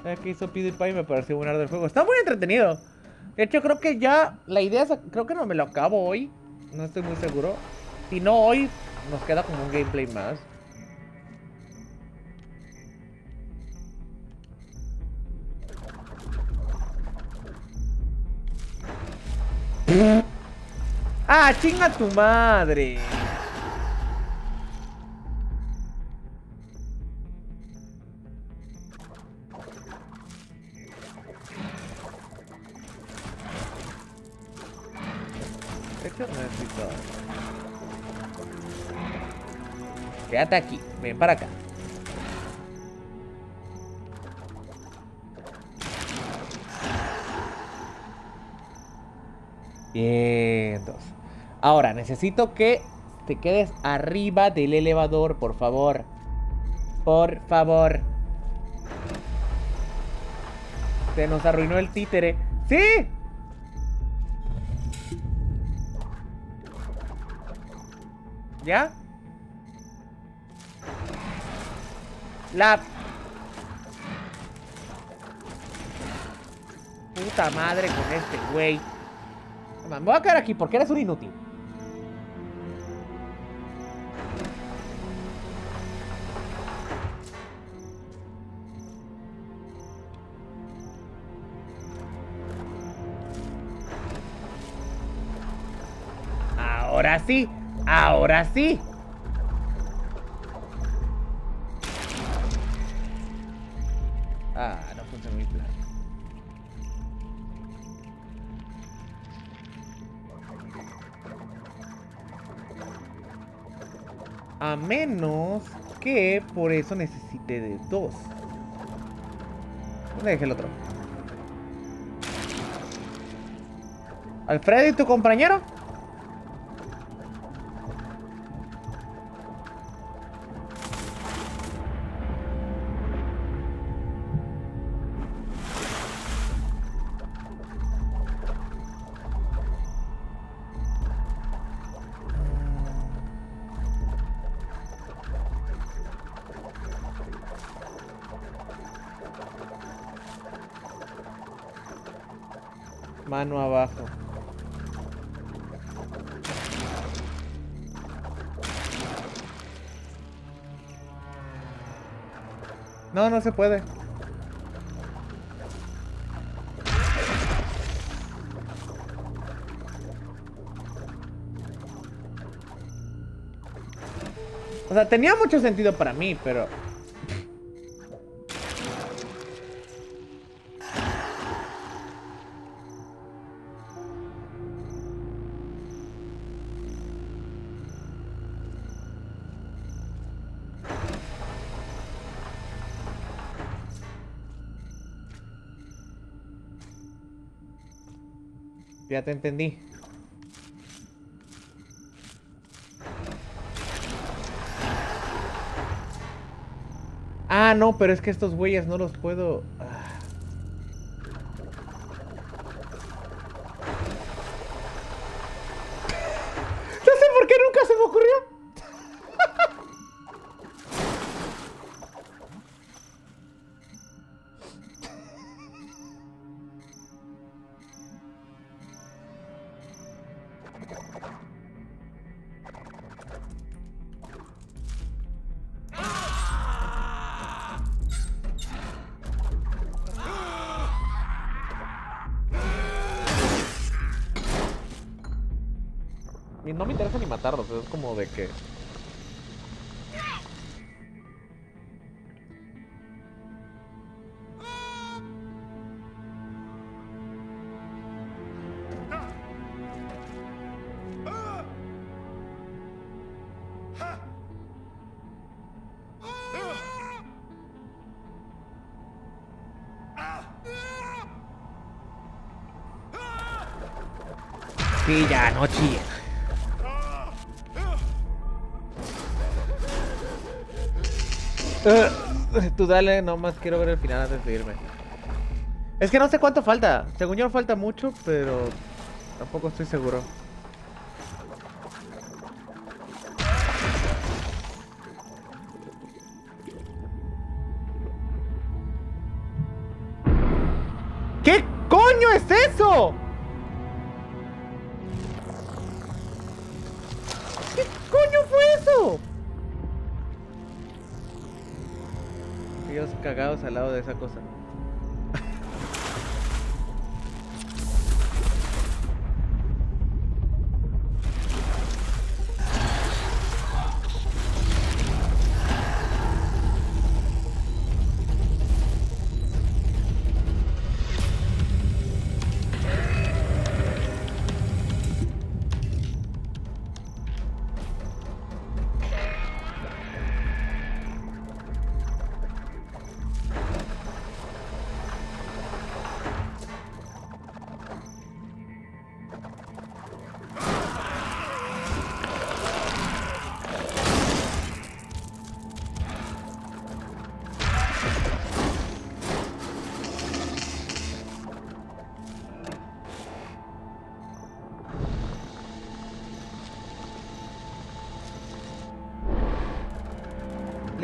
¿Sabes qué hizo PewDiePie? Me pareció buenar del juego. Está muy entretenido. De hecho, creo que ya la idea es... Creo que no me lo acabo hoy. No estoy muy seguro. Si no hoy, nos queda como un gameplay más. ¡Ah, chinga tu madre! Quédate aquí, ven para acá. Bien, dos. Ahora, necesito que te quedes arriba del elevador, por favor. Por favor. Se nos arruinó el títere. ¡Sí! ¿Ya? La... Puta madre con este güey. Me voy a quedar aquí porque eres un inútil. Sí, ahora sí. Ah, no mi plan. A menos que por eso necesite de dos. ¿Dónde dejé el otro? ¿Alfredo y tu compañero? No, no se puede. O sea, tenía mucho sentido para mí, pero... te entendí. Ah, no, pero es que estos güeyes no los puedo... Ya, no. Eh, Tú dale, nomás quiero ver el final antes de irme. Es que no sé cuánto falta. Según yo falta mucho, pero tampoco estoy seguro. Al lado de esa cosa.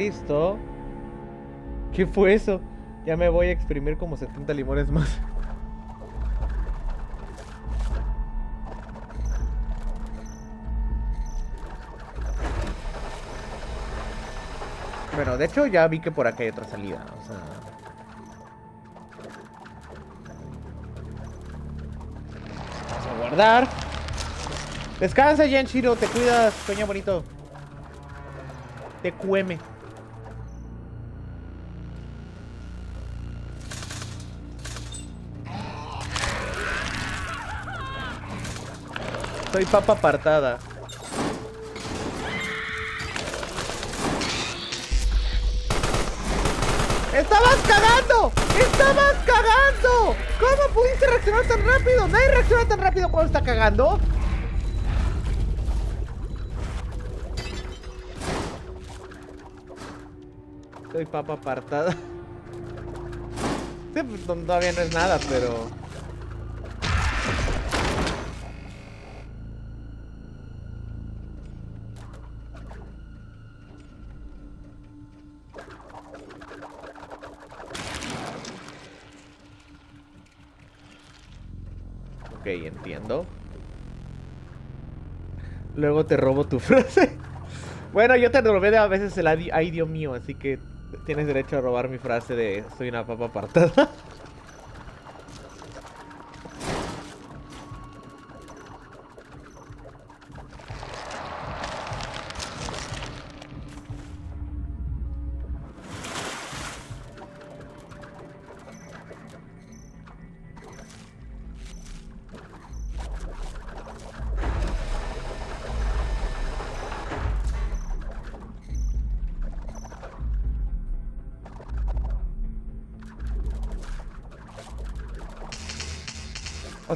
Listo. ¿Qué fue eso? Ya me voy a exprimir como 70 limones más. Bueno, de hecho ya vi que por acá hay otra salida. O sea... Vamos a guardar. Descansa, Yanshiro. Te cuidas, coño bonito. TQM. Soy papa apartada. ¡Estabas cagando! ¡Estabas cagando! ¿Cómo pudiste reaccionar tan rápido? ¿Nadie reacciona tan rápido cuando está cagando? Soy papa apartada. Sí, pues, todavía no es nada, pero... entiendo. Luego te robo tu frase. Bueno, yo te robé a veces el ay Dios mío, así que tienes derecho a robar mi frase de soy una papa apartada.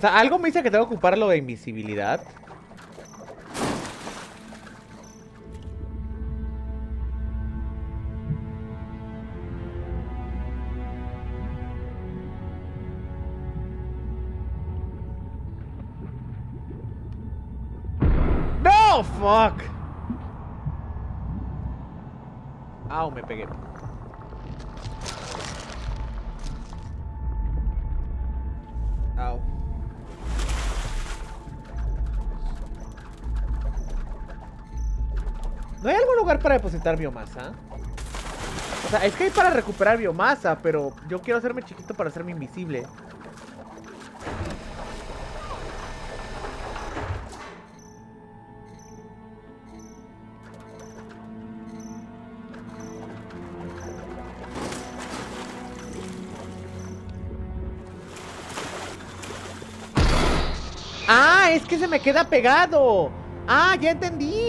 algo me dice que tengo que ocupar lo de invisibilidad. No, fuck. Au, me pegué. Lugar para depositar biomasa? O sea, es que hay para recuperar biomasa, pero yo quiero hacerme chiquito para hacerme invisible. ¡Ah! Es que se me queda pegado. ¡Ah! ¡Ya entendí!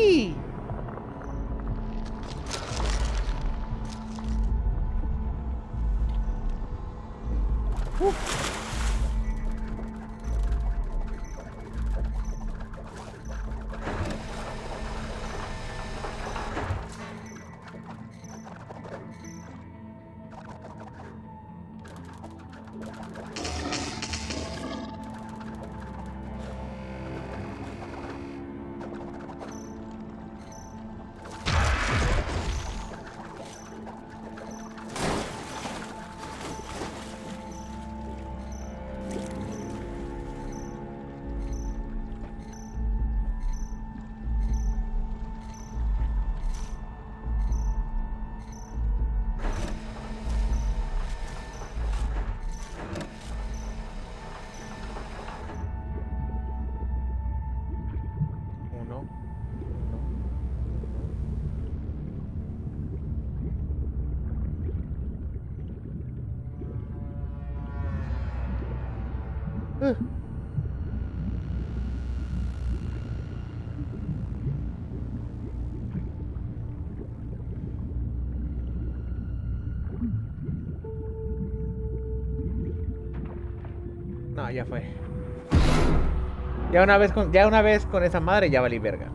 Ya una vez con, ya una vez con esa madre ya valí verga.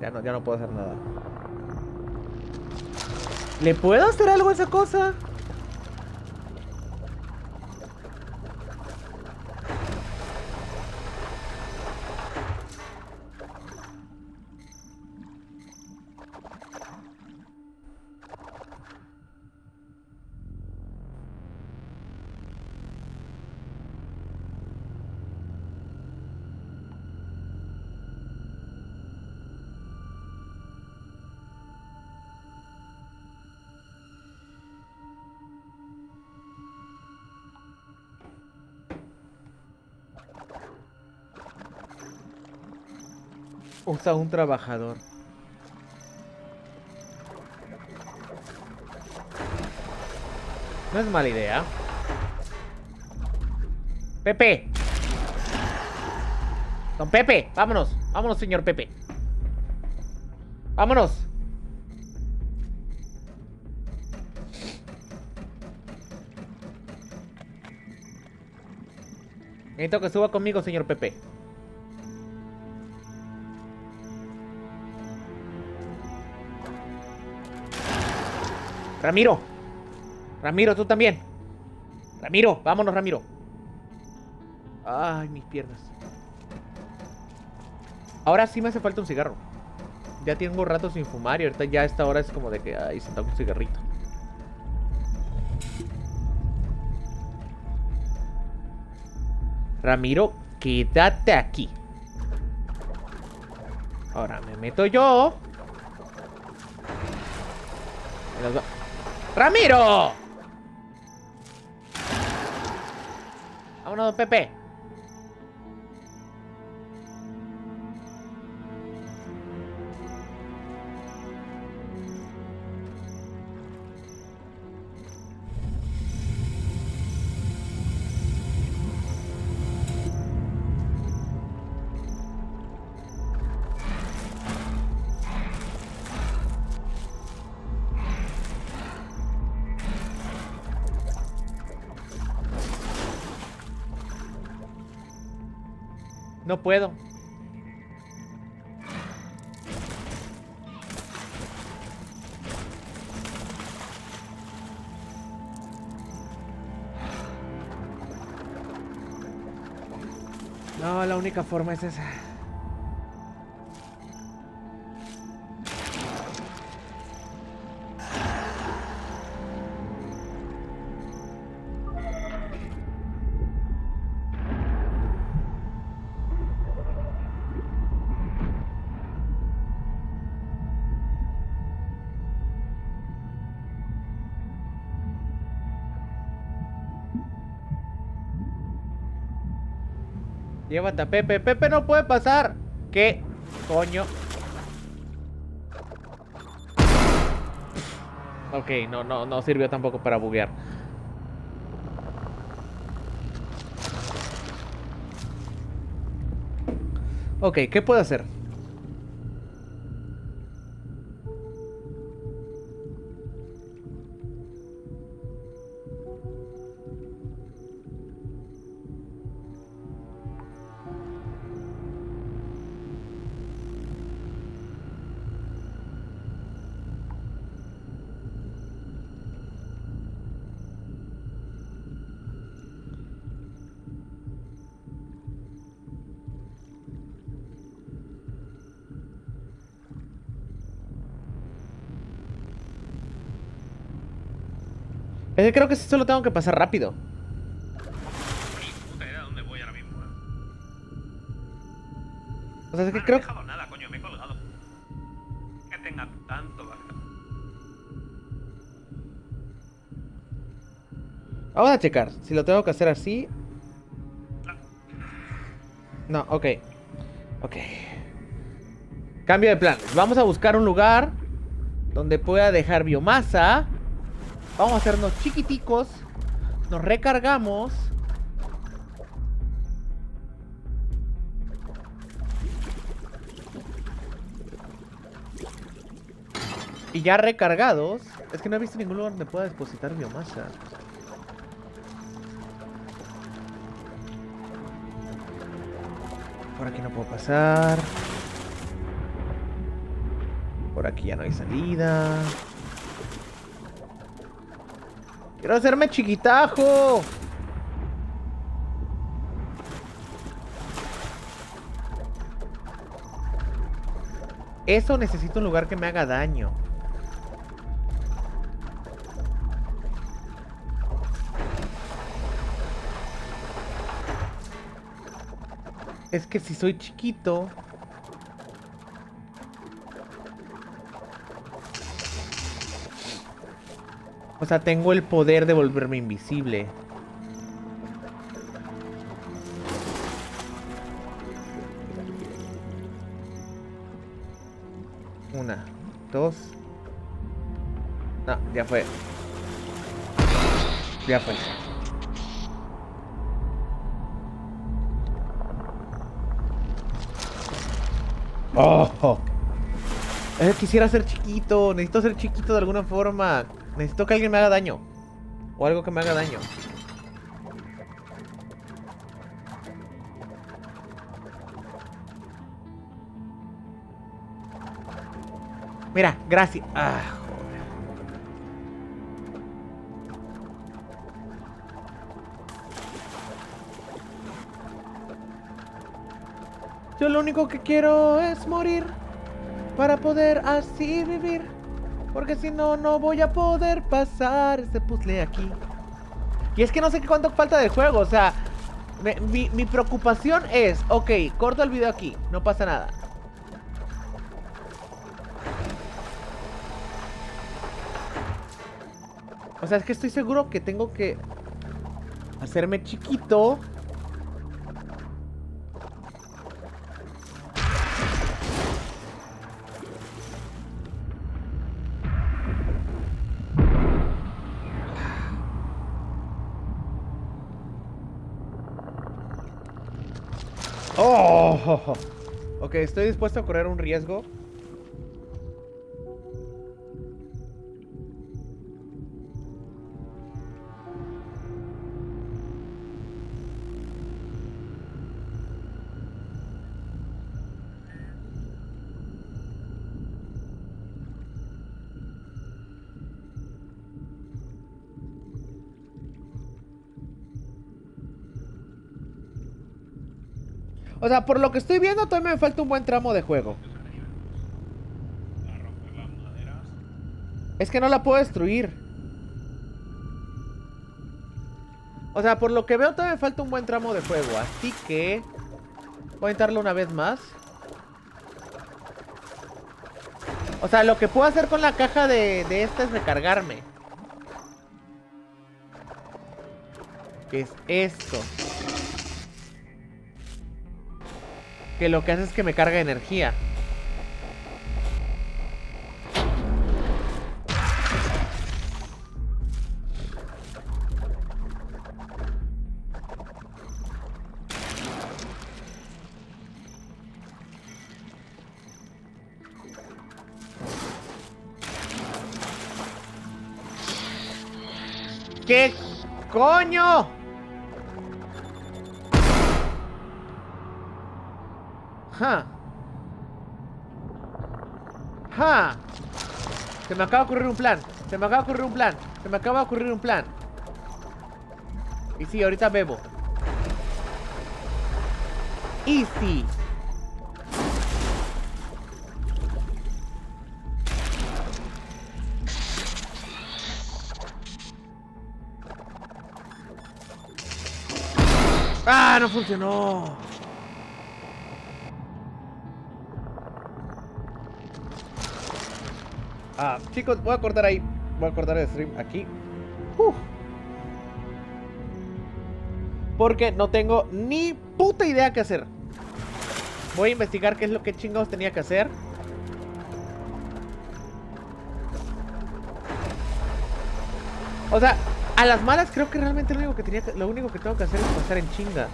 Ya no, ya no puedo hacer nada. ¿Le puedo hacer algo a esa cosa? Usa un trabajador. No es mala idea. Pepe. Don Pepe, vámonos. Vámonos, señor Pepe. Vámonos. Necesito que suba conmigo, señor Pepe. Ramiro. Ramiro, tú también. Ramiro, vámonos, Ramiro. Ay, mis piernas. Ahora sí me hace falta un cigarro. Ya tengo rato sin fumar y ahorita ya a esta hora es como de que, ay, se toca un cigarrito. Ramiro, quédate aquí. Ahora me meto yo. ¡Ramiro! Vámonos, Pepe. No puedo. No, la única forma es esa. Llévate a Pepe. Pepe no puede pasar. ¿Qué coño? Ok, no, no, no sirvió tampoco para buguear. Ok, ¿qué puedo hacer? Que creo que solo tengo que pasar rápido. Eh. O sea, es que No he creo... nada, coño, me he colgado. Que tenga tanto baja. Vamos a checar si lo tengo que hacer así. No, ok. Ok. Cambio de planes. Vamos a buscar un lugar donde pueda dejar biomasa. Vamos a hacernos chiquiticos. Nos recargamos. Y ya recargados. Es que no he visto ningún lugar donde pueda depositar biomasa. Por aquí no puedo pasar. Por aquí ya no hay salida. Quiero hacerme chiquitajo. Eso necesito un lugar que me haga daño. Es que si soy chiquito... O sea, tengo el poder de volverme invisible. Una, dos... No, ya fue. Ya fue. Oh. Eh, quisiera ser chiquito. Necesito ser chiquito de alguna forma. Necesito que alguien me haga daño. O algo que me haga daño. Mira, gracias. Ah. Yo lo único que quiero es morir para poder así vivir. Porque si no, no voy a poder pasar ese puzzle aquí. Y es que no sé cuánto falta de juego, o sea, mi, mi preocupación es, ok, corto el video aquí, no pasa nada. O sea, es que estoy seguro que tengo que hacerme chiquito. Ok, estoy dispuesto a correr un riesgo. Por lo que estoy viendo, todavía me falta un buen tramo de juego. Es que no la puedo destruir. O sea, por lo que veo todavía me falta un buen tramo de juego. Así que... Voy a intentarlo una vez más. O sea, lo que puedo hacer con la caja de, de esta es recargarme. Que es esto. Que lo que hace es que me carga energía. Me acaba de ocurrir un plan. Se me acaba de ocurrir un plan. Se me acaba de ocurrir un plan. Y sí, ahorita bebo. Easy. ¡Ah! No funcionó. Ah, chicos, voy a cortar ahí. Voy a cortar el stream aquí. Porque no tengo ni puta idea qué hacer. Voy a investigar qué es lo que chingados tenía que hacer. O sea, a las malas creo que realmente lo único que tenía lo único que tengo que hacer es pasar en chinga.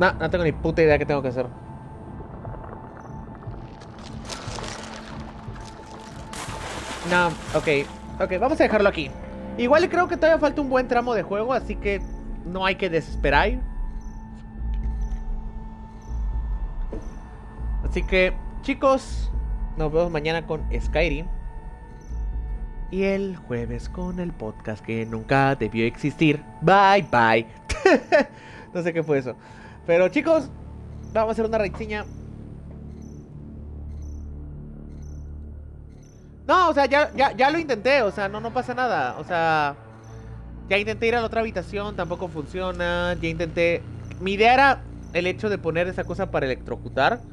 No, no tengo ni puta idea qué tengo que hacer. No, ok. Ok, vamos a dejarlo aquí. Igual creo que todavía falta un buen tramo de juego, así que no hay que desesperar. Así que, chicos, nos vemos mañana con Skyrim. Y el jueves con el podcast que nunca debió existir. Bye, bye. no sé qué fue eso. Pero chicos, vamos a hacer una reseña. No, o sea, ya, ya, ya lo intenté, o sea, no, no pasa nada. O sea, ya intenté ir a la otra habitación, tampoco funciona. Ya intenté. Mi idea era el hecho de poner esa cosa para electrocutar.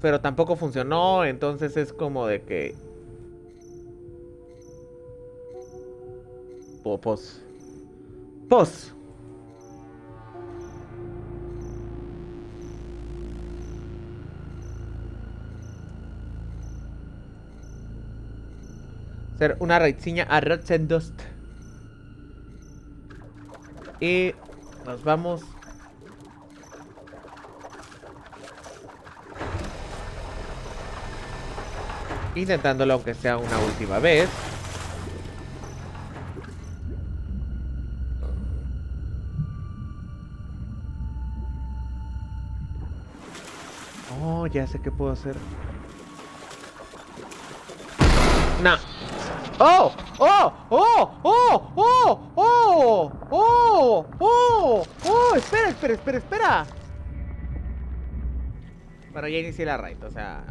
Pero tampoco funcionó, entonces es como de que. Po- Pos. Hacer una reseña a Rotten Dust. Y nos vamos. Intentándolo aunque sea una última vez. Oh, ya sé qué puedo hacer. No. ¡Oh! ¡Oh! ¡Oh! ¡Oh! ¡Oh! ¡Oh! ¡Oh! ¡Oh! ¡Oh! Espera, espera, espera, espera. Bueno, ya inicié la raid, o sea,